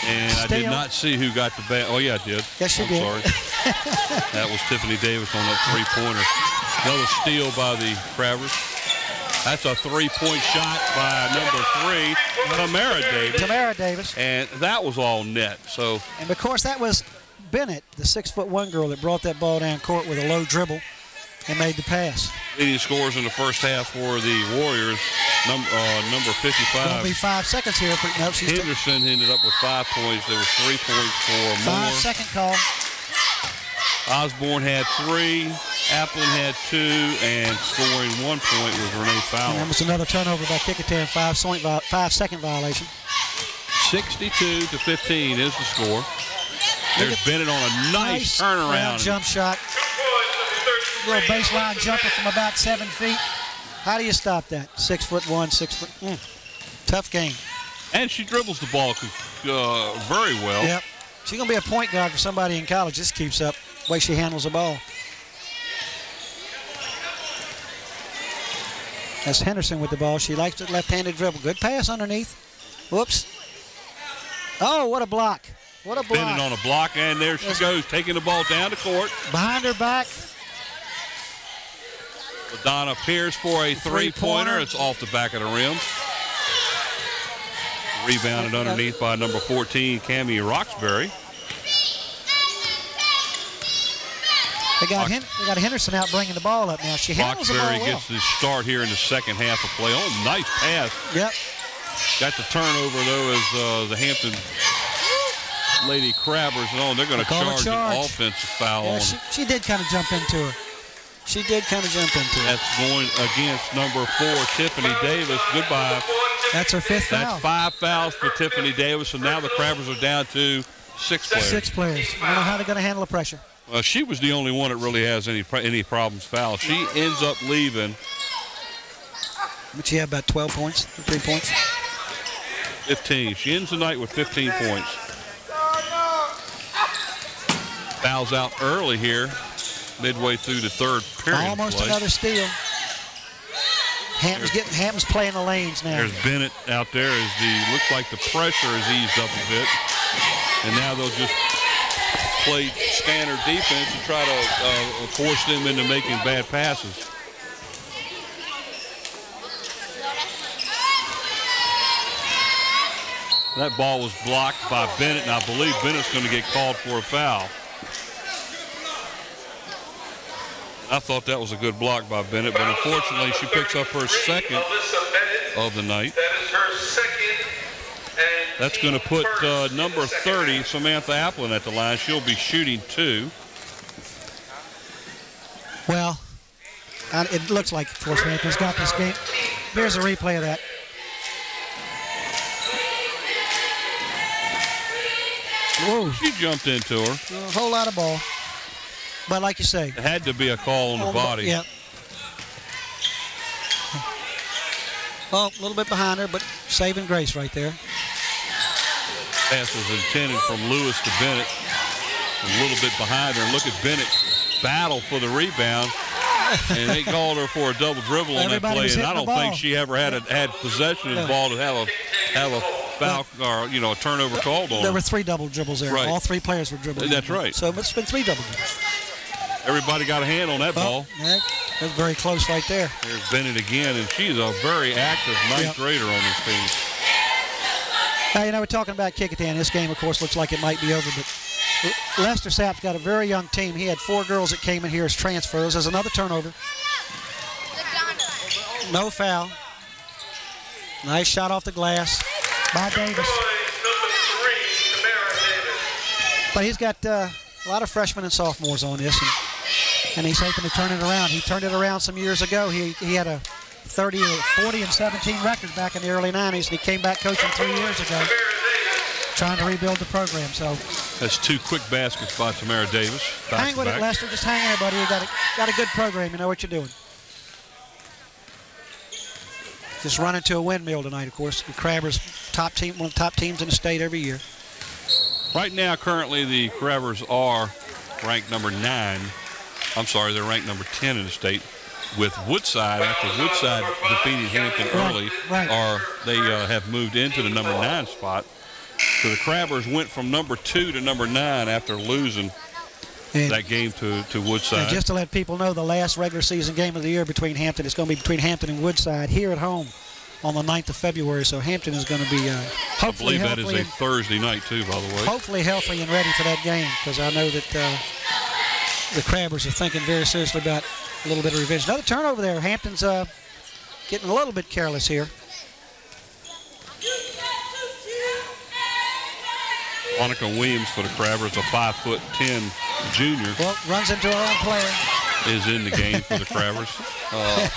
S1: And I did not see who got the bat. Oh, yeah, I did.
S2: Yes, you
S1: I'm
S2: did.
S1: sorry. that was Tiffany Davis on that three-pointer. Another steal by the Crabbers. That's a three-point shot by number three, Tamara Davis.
S2: Tamara Davis,
S1: And that was all net. So
S2: and of course that was Bennett, the six foot one girl that brought that ball down court with a low dribble and made the pass.
S1: leading scores in the first half for the Warriors, num- uh, number
S2: Gonna be five seconds here. For, no, she's
S1: Henderson ended up with five points. There was three points for
S2: five
S1: Moore.
S2: second call.
S1: Osborne had three, Applin had two, and scoring one point was Renee Fowler.
S2: And that was another turnover by Kecoughtan. Five, five second violation.
S1: 62 to 15 is the score. There's Bennett on a nice,
S2: round
S1: turnaround.
S2: jump shot. Little baseline jumper from about seven feet. How do you stop that? Six foot one, six foot. Mm. Tough game.
S1: And she dribbles the ball uh, very well.
S2: Yep. She's gonna be a point guard for somebody in college. This keeps up. The way she handles the ball. That's Henderson with the ball. She likes it left-handed dribble. Good pass underneath. Whoops. Oh, what a block. What a block.
S1: Bennett on a block, and there she goes, taking the ball down the court.
S2: Behind her back.
S1: Donna Pierce for a
S2: Three-pointer.
S1: It's off the back of the rim. Rebounded underneath by number 14, Cami Roxbury.
S2: They got, Hen- they got Henderson out bringing the ball up now. She handles the ball
S1: Roxbury
S2: well.
S1: gets his start here in the second half of play. Oh, nice pass.
S2: Yep.
S1: Got the turnover, though, as uh, the Hampton Lady Crabbers. Oh, they're going to
S2: Call a
S1: charge,
S2: charge.
S1: an offensive foul
S2: Yeah, she, she did kind of jump into her. She did kind of jump into her.
S1: That's going against number four, Tiffany Davis. Goodbye.
S2: That's her fifth
S1: That's
S2: foul.
S1: five fouls for Tiffany Davis, and now the Crabbers are down to six players.
S2: Six players. I don't know how they're going to handle the pressure.
S1: Well, she was the only one that really has any any problems foul. She ends up leaving.
S2: But she had about 12 points, three points.
S1: 15. She ends the night with 15 points. Fouls out early here, midway through the third period.
S2: Almost
S1: play.
S2: another steal. Ham's getting Ham's playing the lanes now.
S1: There's Bennett out there as the looks like the pressure has eased up a bit, and now they'll just play standard defense and try to uh, force them into making bad passes. That ball was blocked by Bennett, and I believe Bennett's going to get called for a foul. I thought that was a good block by Bennett, but unfortunately she picks up her second of the night.
S5: That is her second. And
S1: That's going to put uh, number 30, Samantha Applin, at the line. She'll be shooting two.
S2: Well, uh, it looks like, of course, Hampton's got this game. Here's a replay of that. Whoa,
S1: She jumped into her.
S2: a whole lot of ball. But like you say,
S1: It had to be a call on the body.
S2: Yeah. Well, a little bit behind her, but saving grace right there.
S1: Pass was intended from Lewis to Bennett. A little bit behind her. Look at Bennett battle for the rebound. and they called her for a double dribble on that play, and I don't think she ever had a, had possession of the ball to have a have a foul or you know a turnover called on
S2: There
S1: her.
S2: were three double dribbles there.
S1: Right.
S2: All three players were dribbling.
S1: That's right.
S2: So it's been three double dribbles.
S1: Everybody got a hand on that ball.
S2: Oh, yeah, that's very close right there.
S1: There's Bennett again, and she's a very active ninth
S2: Yep.
S1: grader on this team.
S2: Now, you know, we're talking about Kecoughtan. This game, of course, looks like it might be over, but Lester Sapp's got a very young team. He had four girls that came in here as transfers. There's another turnover. No foul. Nice shot off the glass by Davis.
S5: number three, Tamara Davis.
S2: But he's got uh, a lot of freshmen and sophomores on this, and, he's hoping to turn it around. He turned it around some years ago. He, he had a 30, 40 and 17 record back in the early 90s, and he came back coaching three years ago, trying to rebuild the program. So
S1: That's two quick baskets by Tamara Davis.
S2: Hang
S1: to
S2: with it. Lester. Just hang there, buddy. You got a, got a good program. You know what you're doing. Just run into a windmill tonight, of course. The Crabbers, top team, one of the top teams in the state every year.
S1: Right now, currently, the Crabbers are ranked number nine. I'm sorry, they're ranked number 10 in the state. With Woodside, after Woodside defeated Hampton early,
S2: right.
S1: are they uh, have moved into the number nine spot. So the Crabbers went from number two to number nine after losing
S2: And,
S1: that game to, to Woodside.
S2: and just to let people know, the last regular season game of the year between Hampton is going to be between Hampton and Woodside here at home on the 9th of February. So Hampton is going to be uh,
S1: I
S2: hopefully
S1: believe that is a Thursday night, too, by the way.
S2: hopefully healthy and ready for that game because I know that uh, the Crabbers are thinking very seriously about a little bit of revenge. Another turnover there. Hampton's uh, getting a little bit careless here.
S1: Monica Williams for the Crabbers, a five foot ten junior,
S2: Well, runs into her own player.
S1: is in the game for the Crabbers. Uh,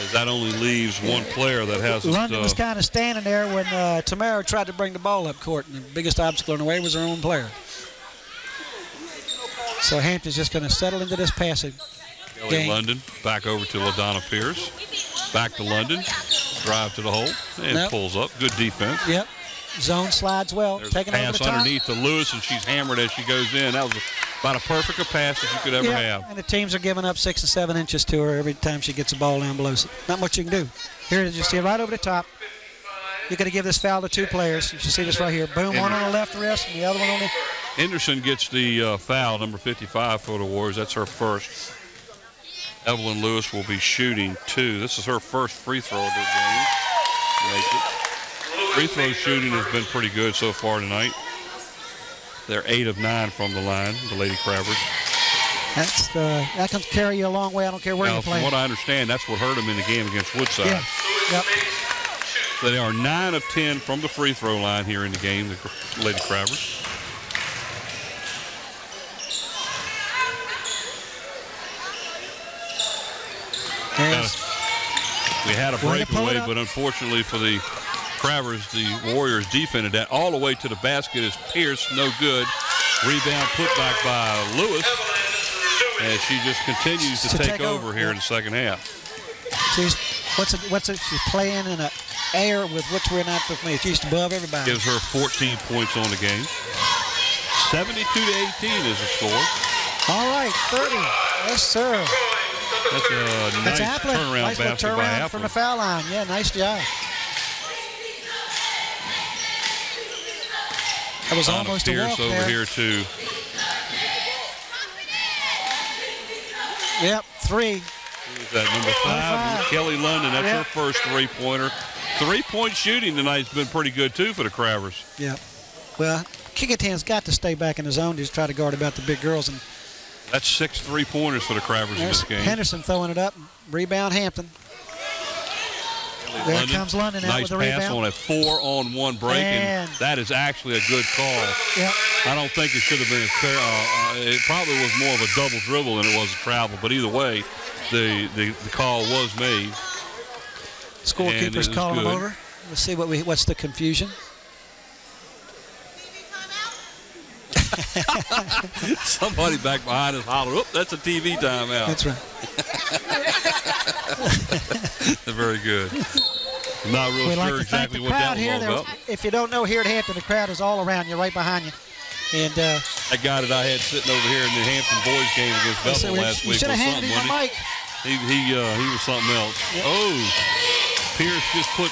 S1: as that only leaves one player that has
S2: London was
S1: uh,
S2: kind of standing there when uh, Tamara tried to bring the ball up court, and the biggest obstacle in the way was her own player. So Hampton's just going to settle into this passing.
S1: Kelly
S2: game.
S1: London back over to LaDonna Pierce. Back to London. Drive to the hole and
S2: Nope.
S1: pulls up. Good defense.
S2: Yep. Zone slides well.
S1: There's a
S2: taking over
S1: pass
S2: the top.
S1: underneath to Lewis, and she's hammered as she goes in. That was about a perfect a pass that you could ever
S2: Yeah,
S1: have.
S2: and the teams are giving up six and seven inches to her every time she gets a ball down below. So not much you can do. Here, you see it right over the top. You're going to give this foul to two players. You should see this right here. Boom, one on the left wrist and the other one on the.
S1: Henderson gets the uh, foul, number 55 for the Warriors. That's her first. Evelyn Lewis will be shooting two. This is her first free throw of the game. Make it. Free throw shooting has been pretty good so far tonight. They're eight of nine from the line, the Lady Crabbers.
S2: That's uh, that can carry you a long way. I don't care where
S1: Now,
S2: you're
S1: from
S2: playing.
S1: what I understand, that's what hurt them in the game against Woodside.
S2: yeah. Yep.
S1: So they are nine of ten from the free throw line here in the game, the Lady Crabbers. We had a
S2: Way to pull it
S1: breakaway, but unfortunately for the Crabbers, the Warriors defended that all the way to the basket is Pierce, no good. Rebound put back by Lewis, and she just continues to,
S2: To
S1: take,
S2: take
S1: over,
S2: over,
S1: here
S2: yeah.
S1: in the second half.
S2: She's what's it, what's it? She's playing in a air with which we're not familiar. She's above everybody.
S1: Gives her 14 points on the game. 72 to 18 is the score.
S2: All right, 30. Yes, sir.
S1: That's a
S2: That's
S1: nice
S2: Applin.
S1: turnaround
S2: nice
S1: basket by
S2: turnaround from the foul line. Yeah, nice job. That was
S1: Donna
S2: almost a
S1: Pierce
S2: walk
S1: over
S2: there.
S1: here too.
S2: Yep, three.
S1: Who's that number five?
S2: five.
S1: Kelly London. That's
S2: Yep.
S1: her first three-pointer. Three-point shooting tonight's been pretty good too for the Crabbers.
S2: Yep. Well, Kecoughtan's got to stay back in the zone to just try to guard about the big girls. And
S1: That's six three-pointers for the Crabbers in this game.
S2: Henderson throwing it up. Rebound Hampton. There
S1: London,
S2: comes London out
S1: nice
S2: with the
S1: pass
S2: rebound.
S1: on a four-on-one break, and,
S2: And-
S1: that is actually a good call.
S2: Yep.
S1: I don't think it should have been a fair. Uh, uh, it probably was more of a double dribble than it was a travel. But either way, the the, the call was made.
S2: Scorekeeper's calling them over. Let's see what we what's the confusion.
S1: Somebody back behind us hollered, "Oop, that's a TV timeout."
S2: That's right.
S1: Very good. I'm not real
S2: We'd
S1: sure
S2: like
S1: exactly what that was
S2: here.
S1: about.
S2: If you don't know, here at Hampton, the crowd is all around you, right behind you. And uh,
S1: That guy that I had sitting over here in the Hampton boys game against Bethel last week was something, wasn't he? He he, uh, he was something else. Oh, Pierce just put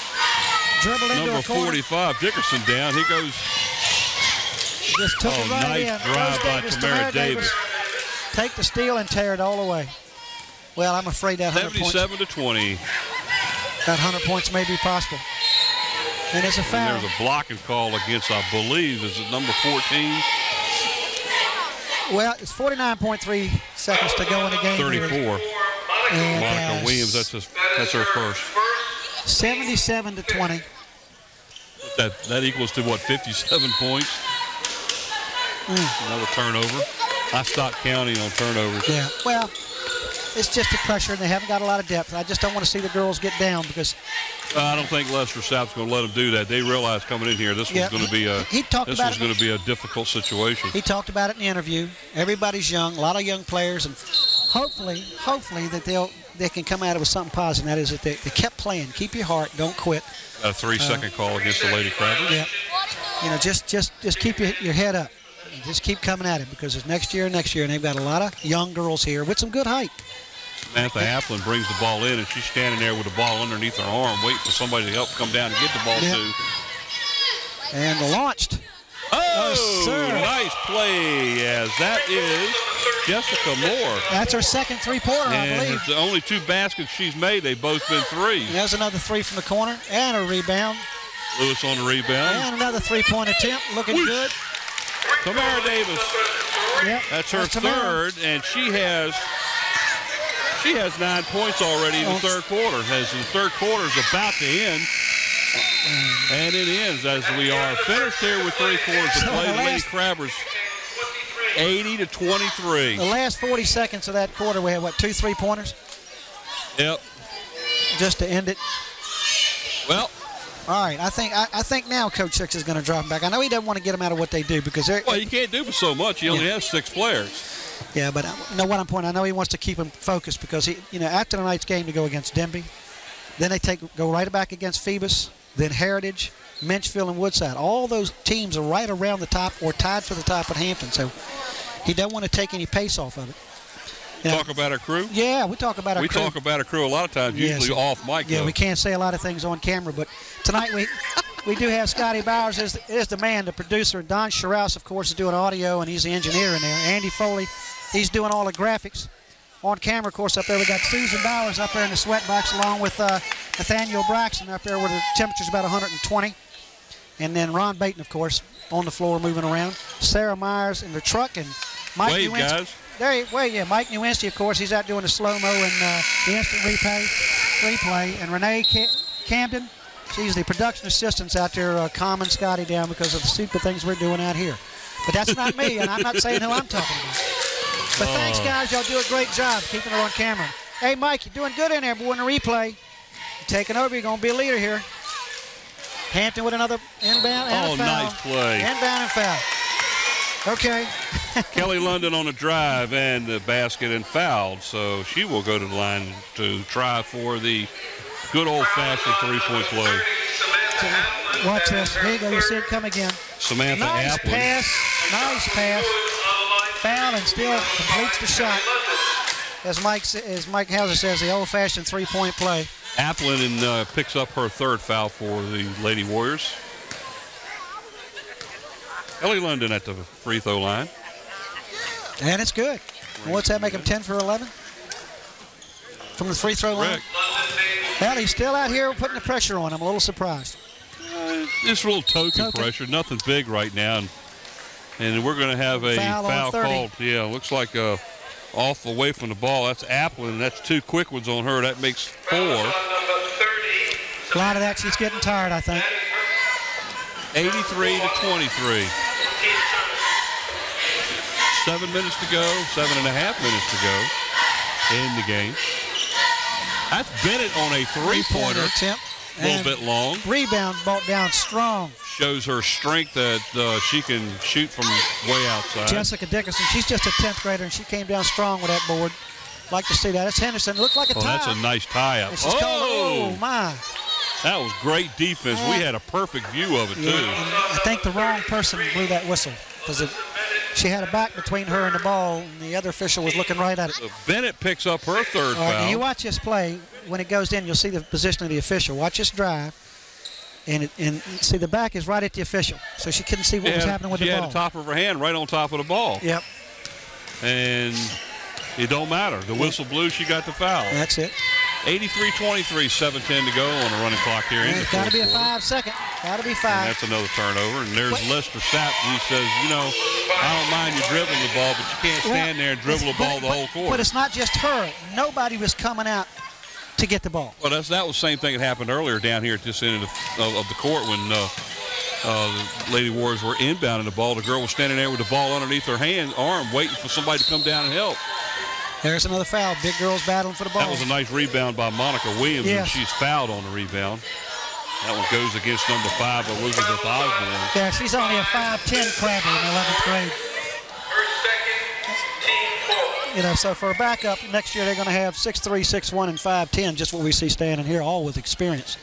S2: Dribble
S1: number 45 Dickerson down. He goes
S2: Just took
S1: Oh,
S2: it right
S1: nice
S2: in.
S1: drive
S2: Rose
S1: by
S2: Davis,
S1: Tamara
S2: Davis. Take the steal and tear it all away. Well, I'm afraid that 100 points,
S1: 77 to 20.
S2: that 100 points may be possible. And it's a
S1: And
S2: foul.
S1: there's a blocking call against, I believe, is it number 14?
S2: Well, it's 49.3 seconds to go in the game. here.
S1: 34.
S2: And,
S1: Monica
S2: uh,
S1: Williams, that's his, that's her first.
S2: 77 to 20.
S1: That that equals to what 57 points.
S2: Mm.
S1: Another turnover. I stopped counting on turnovers.
S2: Yeah. Well, it's just the pressure, and they haven't got a lot of depth. I just don't want to see the girls get down because
S1: Uh, I don't think Lester South's going to let them do that. They realize coming in here this
S2: Yeah,
S1: was going to be a
S2: he- he talked
S1: this was going to be a difficult situation.
S2: he talked about it in the interview. Everybody's young, a lot of young players, and hopefully, hopefully that they'll they can come at it with something positive. And that is that they, they kept playing. Keep your heart. Don't quit.
S1: A three-second uh, call against the Lady Crabbers.
S2: Yeah. You know, just just just keep your, your head up. And just keep coming at it because it's next year, next year, and they've got a lot of young girls here with some good height.
S1: Samantha Applin brings the ball in, and she's standing there with the ball underneath her arm, waiting for somebody to help come down and get the ball
S2: Yeah.
S1: to.
S2: And launched.
S1: Oh,
S2: sir.
S1: nice play! As that is Jessica Moore,
S2: That's her second three-pointer, I believe.
S1: it's the only two baskets she's made. They've both been threes.
S2: There's another three from the corner and a rebound.
S1: Lewis on the rebound.
S2: And another three-point attempt. Looking
S1: Whoosh.
S2: good.
S1: Tamara Davis.
S2: Yep.
S1: That's her
S2: Tamara.
S1: third, and she has she has nine points already in the third quarter. As the third quarter is about to end, and it ends as we are finished here with three quarters of
S2: So
S1: play.
S2: the
S1: The Lady Crabbers 80 to 23.
S2: The last 40 seconds of that quarter, we had, what, two three-pointers
S1: Yep.
S2: just to end it?
S1: Well,
S2: All right, I think I, I think now Coach Six is going to drop them back. I know he doesn't want to get them out of what they do because they're
S1: well, you can't do so much. He only
S2: Yeah.
S1: has six players.
S2: yeah. But I know what I'm pointing. I know he wants to keep them focused because he, you know, after tonight's game to go against Denby, then they take go right back against Phoebus, then Heritage, Menchville, and Woodside. All those teams are right around the top or tied for the top at Hampton. So he doesn't want to take any pace off of it. Yeah.
S1: Talk about our crew.
S2: Yeah, we talk about our
S1: We
S2: crew.
S1: We talk about our crew a lot of times,
S2: Yes.
S1: usually off mic.
S2: Yeah,
S1: though.
S2: we can't say a lot of things on camera, but tonight we we do have Scotty Bowers is, is the man, the producer. Don Scharouse, of course, is doing audio, and he's the engineer in there. Andy Foley, he's doing all the graphics. On camera, of course, up there we got Susan Bowers up there in the sweat box, along with uh, Nathaniel Braxton up there where the temperature's about 120. And then Ron Baton, of course, on the floor moving around. Sarah Myers in the truck, and Mike
S1: Wave,
S2: Newinski-
S1: guys.
S2: there, he, well, yeah, Mike Nowinski, of course, he's out doing the slow mo and uh, the instant replay, replay. And Renee Ca- Camden, she's the production assistants out there, uh, calming Scotty down because of the stupid things we're doing out here. But that's not me, and I'm not saying who I'm talking about. But thanks, guys. Y'all do a great job keeping it on camera. Hey, Mike, you're doing good in there, boy, in the replay. You're taking over. You're going to be a leader here. Hampton with another inbound and
S1: Oh,
S2: a foul.
S1: nice play.
S2: Inbound and foul. Okay.
S1: Kelly London on the drive and the basket and fouled, so she will go to the line to try for the Good old-fashioned three-point play.
S2: Watch this. Here you go. You see it come again.
S1: Samantha
S2: Nice
S1: Applin.
S2: pass. Nice pass. Foul and still completes the shot. As Mike as Mike Hauser says, the old-fashioned three-point play.
S1: Applin and uh, picks up her third foul for the Lady Warriors. Ellie London at the free throw line.
S2: And it's good. And what's that make him 10 for 11? From the free throw line?
S1: Correct.
S2: Well, he's still out here putting the pressure on. I'm a little surprised.
S1: Just a little token,
S2: Token.
S1: pressure. Nothing big right now. And, and we're going to have a
S2: Foul 30.
S1: called. Yeah, looks like uh, off away from the ball. That's Applin. That's two quick ones on her. That makes four.
S5: On number 30.
S2: A lot of that, she's getting tired, I think.
S1: 83 to 23. Seven minutes to go. Seven and a half minutes to go in the game. That's Bennett on a three-pointer.
S2: attempt.
S1: A little bit long.
S2: Rebound brought down strong.
S1: Shows her strength that uh, she can shoot from way outside.
S2: Jessica Dickerson, she's just a 10th grader, and she came down strong with that board. Like to see that. That's Henderson. Looked like a
S1: Oh,
S2: tie.
S1: that's a nice tie-up.
S2: And she's called, oh,
S1: Oh,
S2: my.
S1: that was great defense. We had a perfect view of it,
S2: Yeah,
S1: too.
S2: I think the wrong person blew that whistle because she had a back between her and the ball, and the other official was looking right at it.
S1: So Bennett picks up her third
S2: right,
S1: foul.
S2: you watch this play. When it goes in, you'll see the position of the official. Watch this drive. And, it, and see, the back is right at the official. So she couldn't see what was happening with the ball.
S1: she had the top of her hand right on top of the ball.
S2: Yep,
S1: And it don't matter. The whistle blew, she got the foul.
S2: that's it.
S1: 83-23, 7-10 to go on the running clock here
S2: it's got to be a five second. Got to be
S1: And
S2: five.
S1: that's another turnover. And there's
S2: What?
S1: Lester Sapp who says, you know, I don't mind you dribbling the ball, but you can't
S2: Well,
S1: stand there and dribble the ball
S2: but-
S1: the whole court.
S2: But it's not just her. Nobody was coming out to get the ball.
S1: Well, that's, that was the same thing that happened earlier down here at this end of the, of, of the court when uh, uh, the Lady Warriors were inbounding the ball. The girl was standing there with the ball underneath her hand, arm, waiting for somebody to come down and help.
S2: There's another foul. Big girls battling for the ball.
S1: That was a nice rebound by Monica Williams, and
S2: Yes.
S1: she's fouled on the rebound. That one goes against number five, Elizabeth Osborne.
S2: yeah, she's only a 5'10 crabber in 11th grade.
S5: Her second team foul.
S2: You know, so for a backup, next year they're going to have 6'3", 6'1", and 5'10", just what we see standing here, all with experience.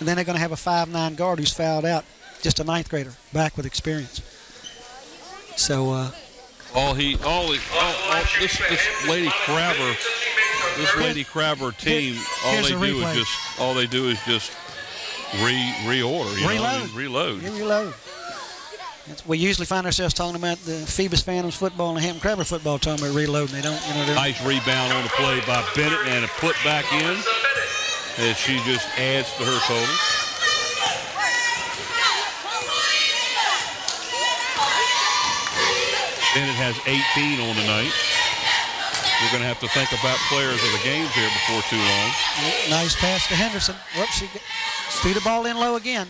S2: And then they're going to have a 5'9 guard who's fouled out, just a ninth grader, back with experience. So, uh,
S1: All he, all, he, all, all this, this lady Crabber, this lady Crabber team, all they do is just, all they do is just re reorder, you know,
S2: Reload.
S1: reload.
S2: you reload. That's, we usually find ourselves talking about the Phoebus Phantoms football and the Hampton Crabber football, talking about reloading. They don't, you know, they're,
S1: Nice rebound on the play by Bennett and a put back in and she just adds to her total. Bennett has 18 on the night. We're going to have to think about players of the games here before too long.
S2: nice pass to Henderson. Whoops, she threw the ball in low again.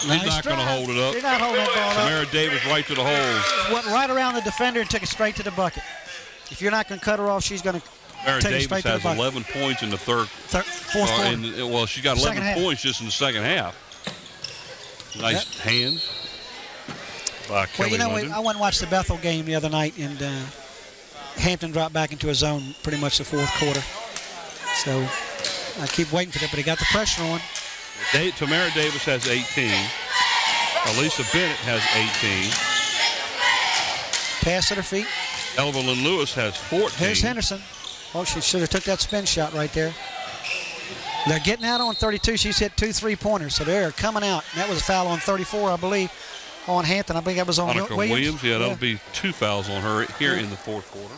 S1: She's
S2: Nice
S1: not going to hold it up.
S2: She's not holding that ball up.
S1: Tamara Davis right to the hole.
S2: Went right around the defender and took it straight to the bucket. If you're not going to cut her off, she's going to it
S1: Davis
S2: straight to the
S1: has 11 points in the third.
S2: Thir- fourth
S1: uh,
S2: quarter.
S1: in- well, she got 11
S2: Second half.
S1: points just in the second half. Nice hands by
S2: Well,
S1: Kelly
S2: you know,
S1: London.
S2: I went and watched the Bethel game the other night, and uh, Hampton dropped back into a zone pretty much the fourth quarter. So I keep waiting for that, but he got the pressure on.
S1: Tamara Davis has 18. Elisa Bennett has 18.
S2: Pass at her feet.
S1: Evelyn Lewis has 14.
S2: Here's Henderson. Oh, she should have took that spin shot right there. They're getting out on 32. She's hit two three-pointers, so they're coming out. And that was a foul on 34, I believe, on Hampton. I think that was on
S1: Monica
S2: Williams.
S1: Williams. Yeah, that'll be two fouls on her here in the fourth quarter.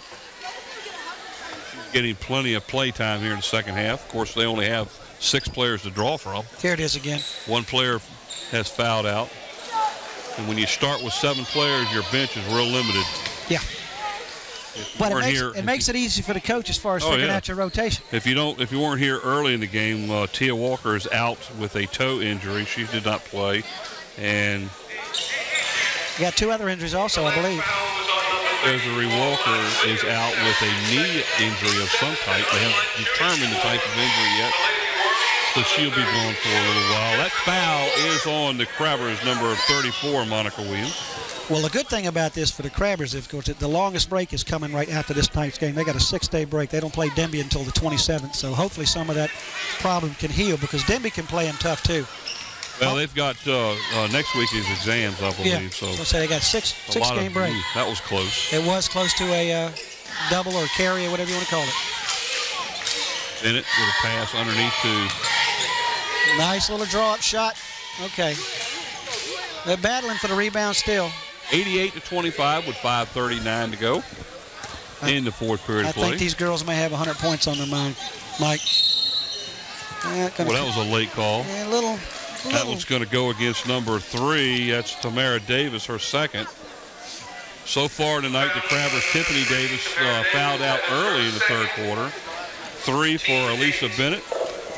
S1: Getting plenty of play time here in the second half. Of course, they only have six players to draw from.
S2: Here it is again.
S1: One player has fouled out. And when you start with seven players, your bench is real limited.
S2: Yeah.
S1: If
S2: But it makes,
S1: here-
S2: it makes
S1: you-
S2: it easy for the coach as far as
S1: Oh,
S2: figuring
S1: yeah.
S2: out your rotation.
S1: If you don't, if you weren't here early in the game, uh, Tia Walker is out with a toe injury. She did not play, and
S2: You got two other injuries also, I believe.
S1: Desiree Walker is out with a knee injury of some type. They haven't determined the type of injury yet. So she'll be gone for a little while. That foul is on the Crabbers, number 34, Monica Williams.
S2: Well, the good thing about this for the Crabbers of course, the longest break is coming right after this night's game. They got a six-day break. They don't play Denby until the 27th, so hopefully some of that problem can heal because Denby can play them tough too.
S1: Well, they've got uh, uh, next week is exams, I believe.
S2: yeah,
S1: So
S2: so say they got six six game
S1: of,
S2: break.
S1: ooh, that was close.
S2: It was close to a uh, double or carry or whatever you want to call it.
S1: Bennett with a pass underneath to
S2: Nice little draw-up shot. Okay. They're battling for the rebound still.
S1: 88 to 25 with 5:39 to go in the fourth period
S2: I
S1: of play.
S2: think these girls may have 100 points on their mind, Mike. Yeah,
S1: well, that was a late call.
S2: yeah, a little.
S1: That one's going to go against number three. That's Tamara Davis, her second. So far tonight, the Crabbers, Tiffany Davis uh, fouled out early in the third quarter. Three for Elisa Bennett,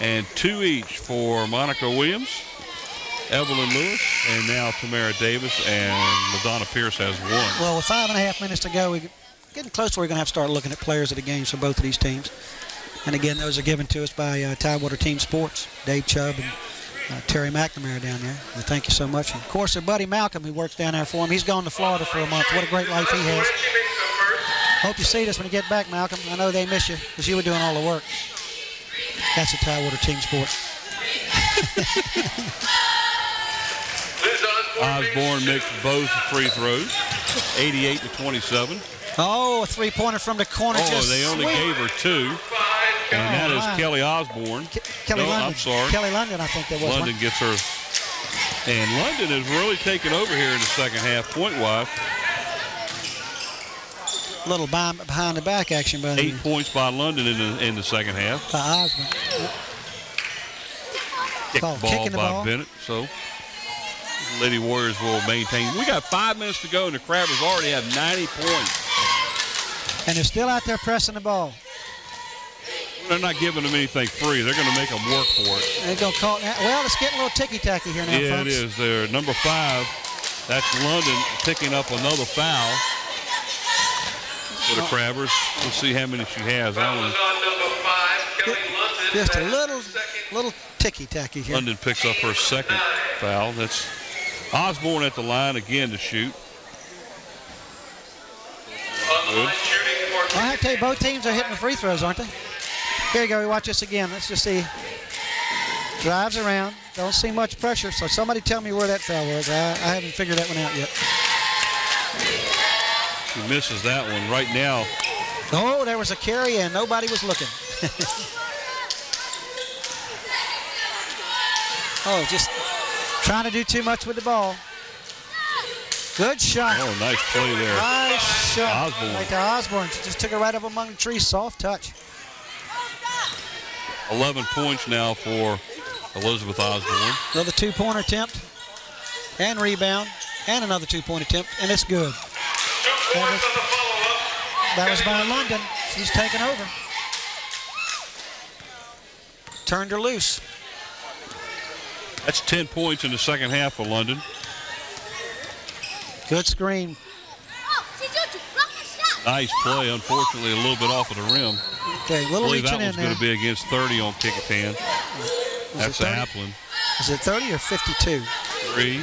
S1: and two each for Monica Williams, Evelyn Lewis, and now Tamara Davis, and Madonna Pierce has one.
S2: Well, with five and a half minutes to go, we're getting close to where we're going to have to start looking at players of the games for both of these teams. And again, those are given to us by uh, Tidewater Team Sports, Dave Chubb and uh, Terry McNamara down there. Thank you so much. And of course, their buddy Malcolm, who works down there for him, he's gone to Florida for a month. What a great life he has.
S5: Reggie makes the first.
S2: Hope you see this when you get back, Malcolm. I know they miss you because you were doing all the work. That's a Tidewater Team
S5: sport. Osborne makes
S1: mixed both free throws, 88 to 27.
S2: Oh, a three-pointer from the corner.
S1: Oh,
S2: just
S1: they only
S2: sweet.
S1: gave her two, and that is. Kelly Osborne.
S2: Ke- Kelly
S1: No,
S2: London.
S1: I'm sorry.
S2: Kelly London, I think that was.
S1: London gets her. And London has really taken over here in the second half, point wise.
S2: Little behind, behind the back action by,
S1: Eight points by London in the in the second half.
S2: by Osborne.
S1: Kick
S2: Ball-
S1: ball
S2: kicking the
S1: by
S2: ball.
S1: Bennett. So Lady Warriors will maintain. We got five minutes to go, and the Crabbers already have 90 points.
S2: And they're still out there pressing the ball.
S1: They're not giving them anything free. They're going to make them work for it.
S2: They're going to call it. Well, it's getting a little ticky-tacky here now,
S1: Yeah,
S2: folks.
S1: it is. They're number five. That's London picking up another foul for the Crabbers. Let's see how many she has. That
S5: Foul on number five, Kelly London.
S2: Just a little, little ticky-tacky here.
S1: London picks up her second foul. That's Osborne at the line again to shoot.
S5: On the line shooting for
S2: Well, I have to tell you, both teams are hitting the free throws, aren't they? Here you go. We watch this again. Let's just see. Drives around. Don't see much pressure. So somebody tell me where that foul was. I, I haven't figured that one out yet.
S1: She misses that one right now.
S2: Oh, there was a carry and nobody was looking. oh, just trying to do too much with the ball. Good shot.
S1: Oh, nice play there.
S2: Nice shot.
S1: Osborne.
S2: Right to Osborne. She just took it right up among the trees. Soft touch.
S1: 11 points now for Elizabeth Osborne.
S2: Another two-point attempt and rebound and another two-point attempt, and it's good.
S5: two points on the follow-up.
S2: That was by London. She's taken over. Turned her loose.
S1: That's 10 points in the second half for London.
S2: Good screen.
S1: Nice play. Unfortunately, a little bit off of the rim.
S2: Okay, little reaching
S1: that
S2: in
S1: one's
S2: there.
S1: going to be against 30 on Kecoughtan. That's
S2: 30?
S1: Applin.
S2: Is it 30 or 52?
S1: Three.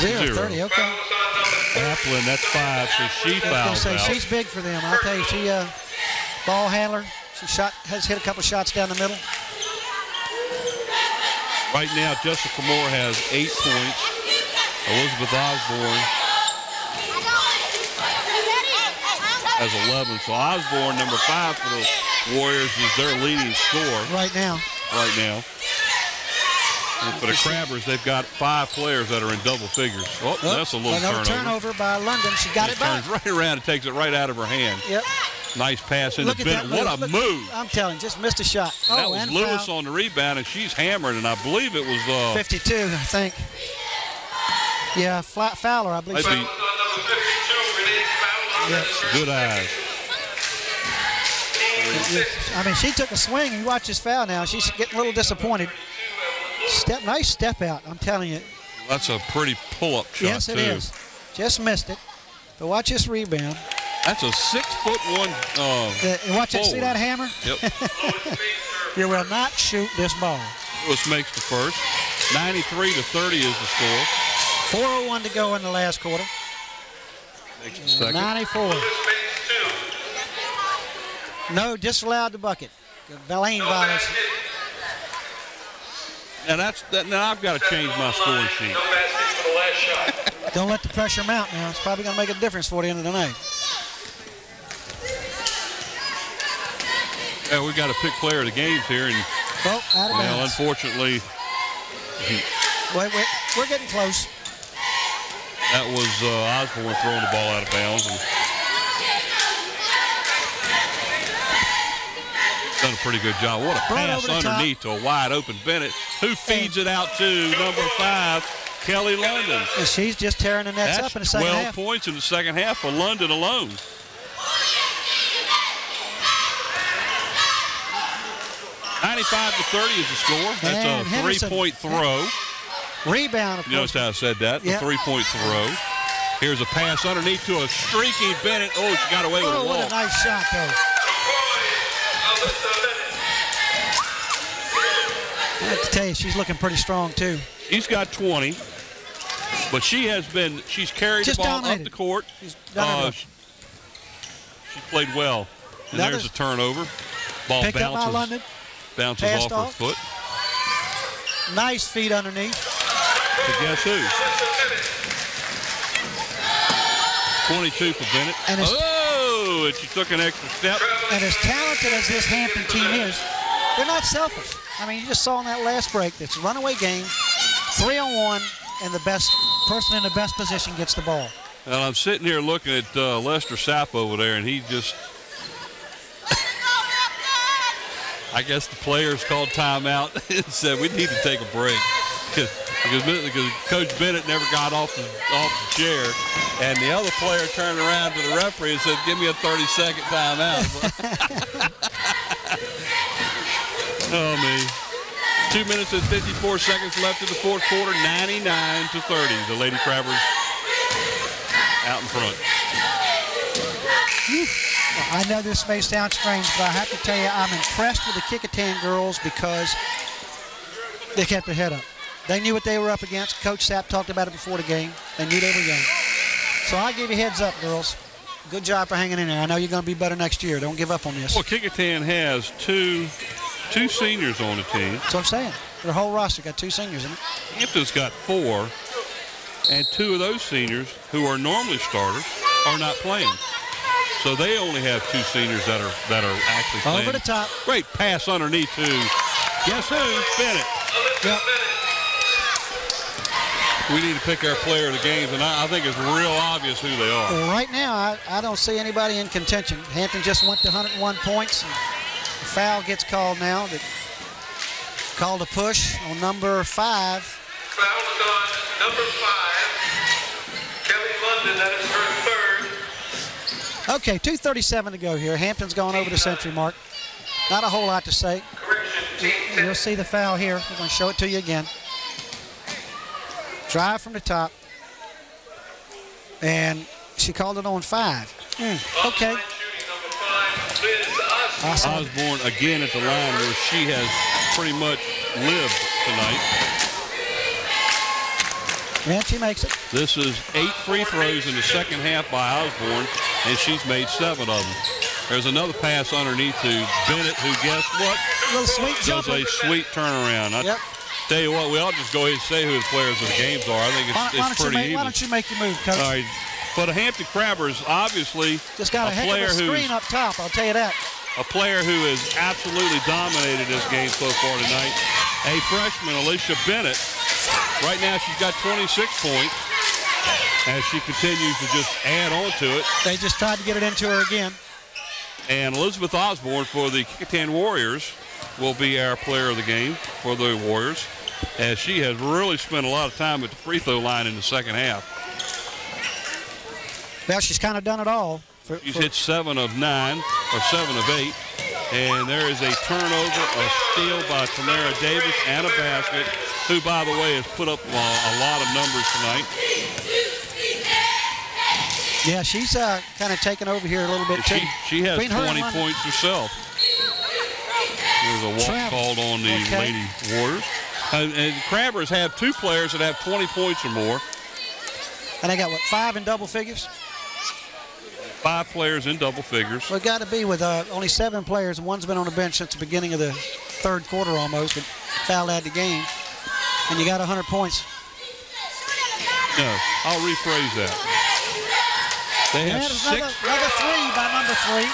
S2: Zero,
S1: Zero.
S2: 30, okay.
S5: Foul is on number six.
S1: Applin, that's five, so she
S2: I was gonna
S1: fouls
S2: say
S1: out.
S2: she's big for them. I'll tell you, she uh, ball handler. She shot has hit a couple shots down the middle.
S1: Right now, Jessica Moore has eight points. Elizabeth Osborne has 11. So Osborne, number five for the Warriors, is their leading scorer
S2: Right now,
S1: right now. And for the Crabbers, they've got five players that are in double figures. Oh, that's a little turnover.
S2: turnover by London. She got
S1: It
S2: it back.
S1: turns right around and takes it right out of her hand.
S2: Yep.
S1: Nice pass
S2: Look at that.
S1: What a
S2: move. Look-
S1: move.
S2: I'm telling you, just missed a shot. Oh,
S1: that was
S2: and
S1: Lewis
S2: foul.
S1: on the rebound, and she's hammered, and I believe it was uh,
S2: 52, I think. Yeah, flat Fowler, I believe. Yes.
S1: good eyes.
S2: I mean, she took a swing. You watch this foul now. She's getting a little disappointed. Step, nice step out. I'm telling you.
S1: That's a pretty pull-up shot
S2: yes, it
S1: too.
S2: is. Just missed it. But watch this rebound.
S1: That's a six foot one. Uh,
S2: The- watch it. See that hammer?
S1: yep.
S2: You will not shoot this ball.
S1: Lewis makes the first. 93 to 30 is the score.
S2: 4:01 to go in the last quarter.
S1: Makes the second.
S2: 94.
S5: Lewis makes two.
S2: No, disallowed the bucket. Valane
S5: No
S2: violation.
S5: basket.
S1: That's that. Now I've got to change my scoring sheet.
S5: No basket for the last shot.
S2: Don't let the pressure mount now. It's probably going to make a difference for the end of the night.
S1: Yeah, we got to pick player of the games here, and
S2: out of
S1: well, unfortunately,
S2: Wait, wait, we're getting close.
S1: That was uh, Osborne throwing the ball out of bounds. And done a pretty good job. What a pass
S2: over the top.
S1: underneath to a wide open Bennett, who feeds it out to number five, Kelly London.
S2: And she's just tearing the nets
S1: That's
S2: up in the second
S1: 12
S2: half.
S1: points in the second half for London alone. Ninety-five to thirty is the score. That's
S2: And
S1: a three-point throw.
S2: Rebound,
S1: You notice how I said that? The three-point throw. Here's a pass underneath to a streaky Bennett. Oh, she got away with
S2: Oh,
S1: a
S2: what a nice shot, though. I have to tell you, she's looking pretty strong, too.
S1: He's got 20, but she has been. She's carried
S2: Just
S1: the ball
S2: dominated.
S1: up the court.
S2: She's done
S1: Uh, she, she played well. And
S2: Another-
S1: there's a turnover. Ball
S2: by
S1: bounces,
S2: London.
S1: bounces
S2: Passed
S1: off her foot.
S2: Nice feet underneath.
S1: To guess who? 22 for Bennett.
S2: And
S1: oh, and she took an extra step.
S2: And as talented as this Hampton team is, they're not selfish. I mean, you just saw in that last break, it's a runaway game, three on one, and the best person in the best position gets the ball.
S1: And I'm sitting here looking at uh, Lester Sapp over there, and he just. I guess the players called timeout and said we need to take a break because, because Coach Bennett never got off the off the chair, and the other player turned around to the referee and said, "Give me a 30 second timeout." oh me. Two minutes and 54 seconds left in the fourth quarter, 99 to 30. The Lady Crabbers out in front.
S2: I know this may sound strange, but I have to tell you, I'm impressed with the Kecoughtan girls because they kept their head up. They knew what they were up against. Coach Sapp talked about it before the game. They knew they were young. So I give you heads up, girls. Good job for hanging in there. I know you're going to be better next year. Don't give up on this.
S1: Well, Kecoughtan has two two seniors on the team.
S2: That's what I'm saying. Their whole roster got two seniors in it.
S1: Hampton's got four, and two of those seniors who are normally starters are not playing. So they only have two seniors that are that are actually playing.
S2: Over the top.
S1: Great pass underneath to guess who? Bennett.
S2: Yep.
S5: Bennett.
S1: We need to pick our player of the games, and I, I think it's real obvious who they are.
S2: Well, right now, I, I don't see anybody in contention. Hampton just went to 101 points. And the foul gets called now. That called a push on number five.
S5: Foul is on number five, Kelly London. That is her third.
S2: Okay, 237 to go here. Hampton's gone over the century mark. Not a whole lot to say. You'll see the foul here. We're going to show it to you again. Drive from the top. And she called it on five. Hmm, Okay.
S5: Line shooting number five, Liz Osborne.
S2: Awesome.
S1: Osborne again at the line where she has pretty much lived tonight.
S2: And she makes it.
S1: This is eight free throws in the second half by Osborne, and she's made seven of them. There's another pass underneath to Bennett, who guess what?
S2: little sweet
S1: Does
S2: jumper.
S1: a sweet turnaround. I
S2: Yep.
S1: Tell you what, we ought to just go ahead and say who the players of the games are. I think it's,
S2: Why, why
S1: it's
S2: you
S1: pretty
S2: make,
S1: even.
S2: why don't you make your move, Coach?
S1: All right. The Hampton Crabbers, obviously
S2: Just got a,
S1: a
S2: heck
S1: player
S2: of a
S1: who's
S2: screen up top, I'll tell you that.
S1: a player who has absolutely dominated this game so far tonight. A freshman, Alicia Bennett. Right now, she's got 26 points as she continues to just add on to it.
S2: They just tried to get it into her again.
S1: And Elizabeth Osborne for the Kecoughtan Warriors will be our player of the game for the Warriors, as she has really spent a lot of time at the free throw line in the second half.
S2: Well, she's kind of done it all. For,
S1: She's
S2: for-
S1: hit seven of nine, or seven of eight. And there is a turnover, a steal by Tamara Davis, and a basket, who, by the way, has put up uh, a lot of numbers tonight.
S2: yeah, she's uh, kind of taken over here a little bit too.
S1: She, she has
S2: Between
S1: 20 points herself. There's a walk called on the
S2: Okay.
S1: Lady Warriors. And, and Crabbers have two players that have 20 points or more.
S2: And they got what five in double figures?
S1: Five players in double figures.
S2: Well, it got to be with uh, only seven players, and one's been on the bench since the beginning of the third quarter almost, and fouled out the game. And you got 100 points.
S1: No, I'll rephrase that. They
S2: And
S1: have
S2: there's
S1: six.
S2: another, another three by number three.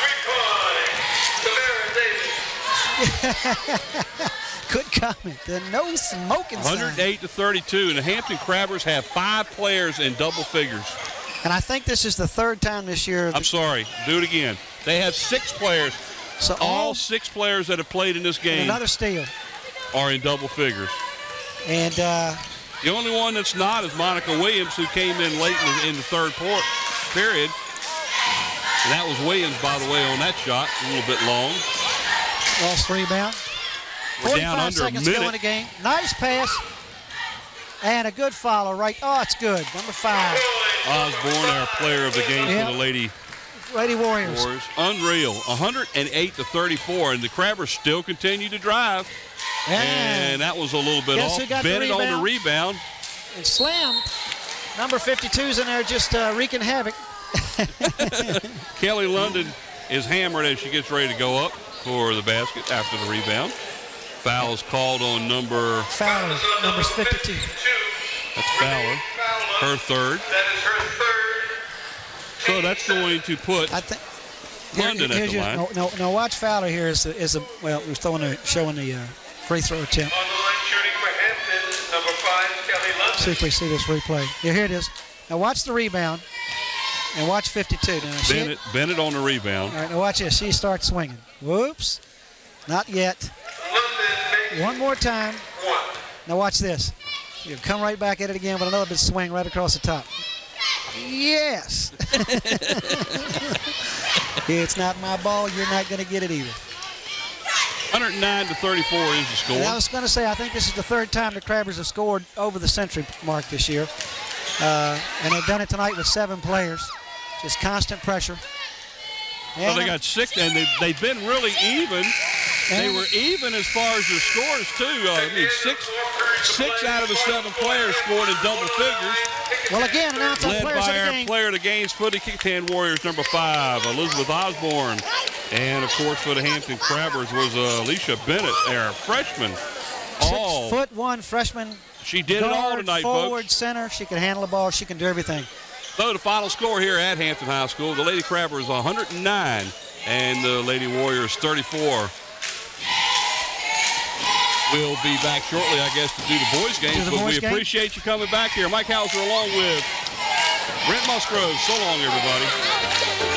S5: Three point, Tamara
S2: Good comment. The no smoking sign.
S1: 108 to 32, and the Hampton Crabbers have five players in double figures.
S2: And I think this is the third time this year.
S1: I'm sorry, do it again. They have six players.
S2: so
S1: All
S2: all
S1: six players that have played in this game
S2: another steal.
S1: are in double figures.
S2: And uh,
S1: The only one that's not is Monica Williams, who came in late in the, in the third por- period. And that was Williams, by the way, on that shot, a little bit long.
S2: lost rebound.
S1: We're
S2: 45
S1: down under a
S2: seconds to go in the game. Nice pass. And a good follow right. Oh, it's good. Number five.
S1: Osborne, our player of the game
S2: Yeah.
S1: for the Lady
S2: Lady Warriors.
S1: Warriors. Unreal. 108 to 34, and the Crabbers still continue to drive. And that was a little bit off.
S2: who got the
S1: Bennett on the
S2: rebound?
S1: rebound.
S2: and slam. Number 52's in there just uh, wreaking havoc.
S1: Kelly London is hammered as she gets ready to go up for the basket after the rebound. Foul is called on number,
S2: Fowler, numbers 52.
S1: that's Fowler, her third.
S5: That is her third.
S1: So that's going to put
S2: I think.
S1: London at the line.
S2: No, no, no, watch Fowler here is the, is the well, we're throwing the, showing the uh, free throw attempt.
S5: On the line shooting for Hampton, number five, Kelly London.
S2: See if we see this replay. Yeah, here it is. Now watch the rebound and watch 52. Now, it?
S1: Bennett, Bennett on the rebound.
S2: All right, now watch this. She starts swinging. Whoops. Not yet. One more time.
S5: one.
S2: Now watch this. You come right back at it again with another big swing right across the top. Yes. it's not my ball. You're not going to get it either.
S1: 109 to 34 is the score.
S2: And I was going to say, I think this is the third time the Crabbers have scored over the century mark this year. Uh, and they've done it tonight with seven players. Just constant pressure.
S1: Well,
S2: And
S1: they got six, and they, they've been really even. They were even as far as their scores, too. Uh, I mean, six, six out of the seven players scored in double figures.
S2: well, again, announce our
S1: Led
S2: players
S1: by our
S2: game.
S1: player of the game's footy Kecoughtan Warriors, number five, Elizabeth Osborne. And, of course, for the Hampton Crabbers was uh, Alicia Bennett, our freshman. All.
S2: Six foot one freshman.
S1: She did it all
S2: guard,
S1: tonight,
S2: forward,
S1: folks.
S2: center. She can handle the ball. She can do everything.
S1: So the final score here at Hampton High School, the Lady Crabbers 109 and the Lady Warriors 34. We'll be back shortly, I guess, to do the boys' games,
S2: the
S1: but
S2: boys'
S1: we
S2: game?
S1: appreciate you coming back here. Mike Hauser along with Brent Musgrove. So long, everybody.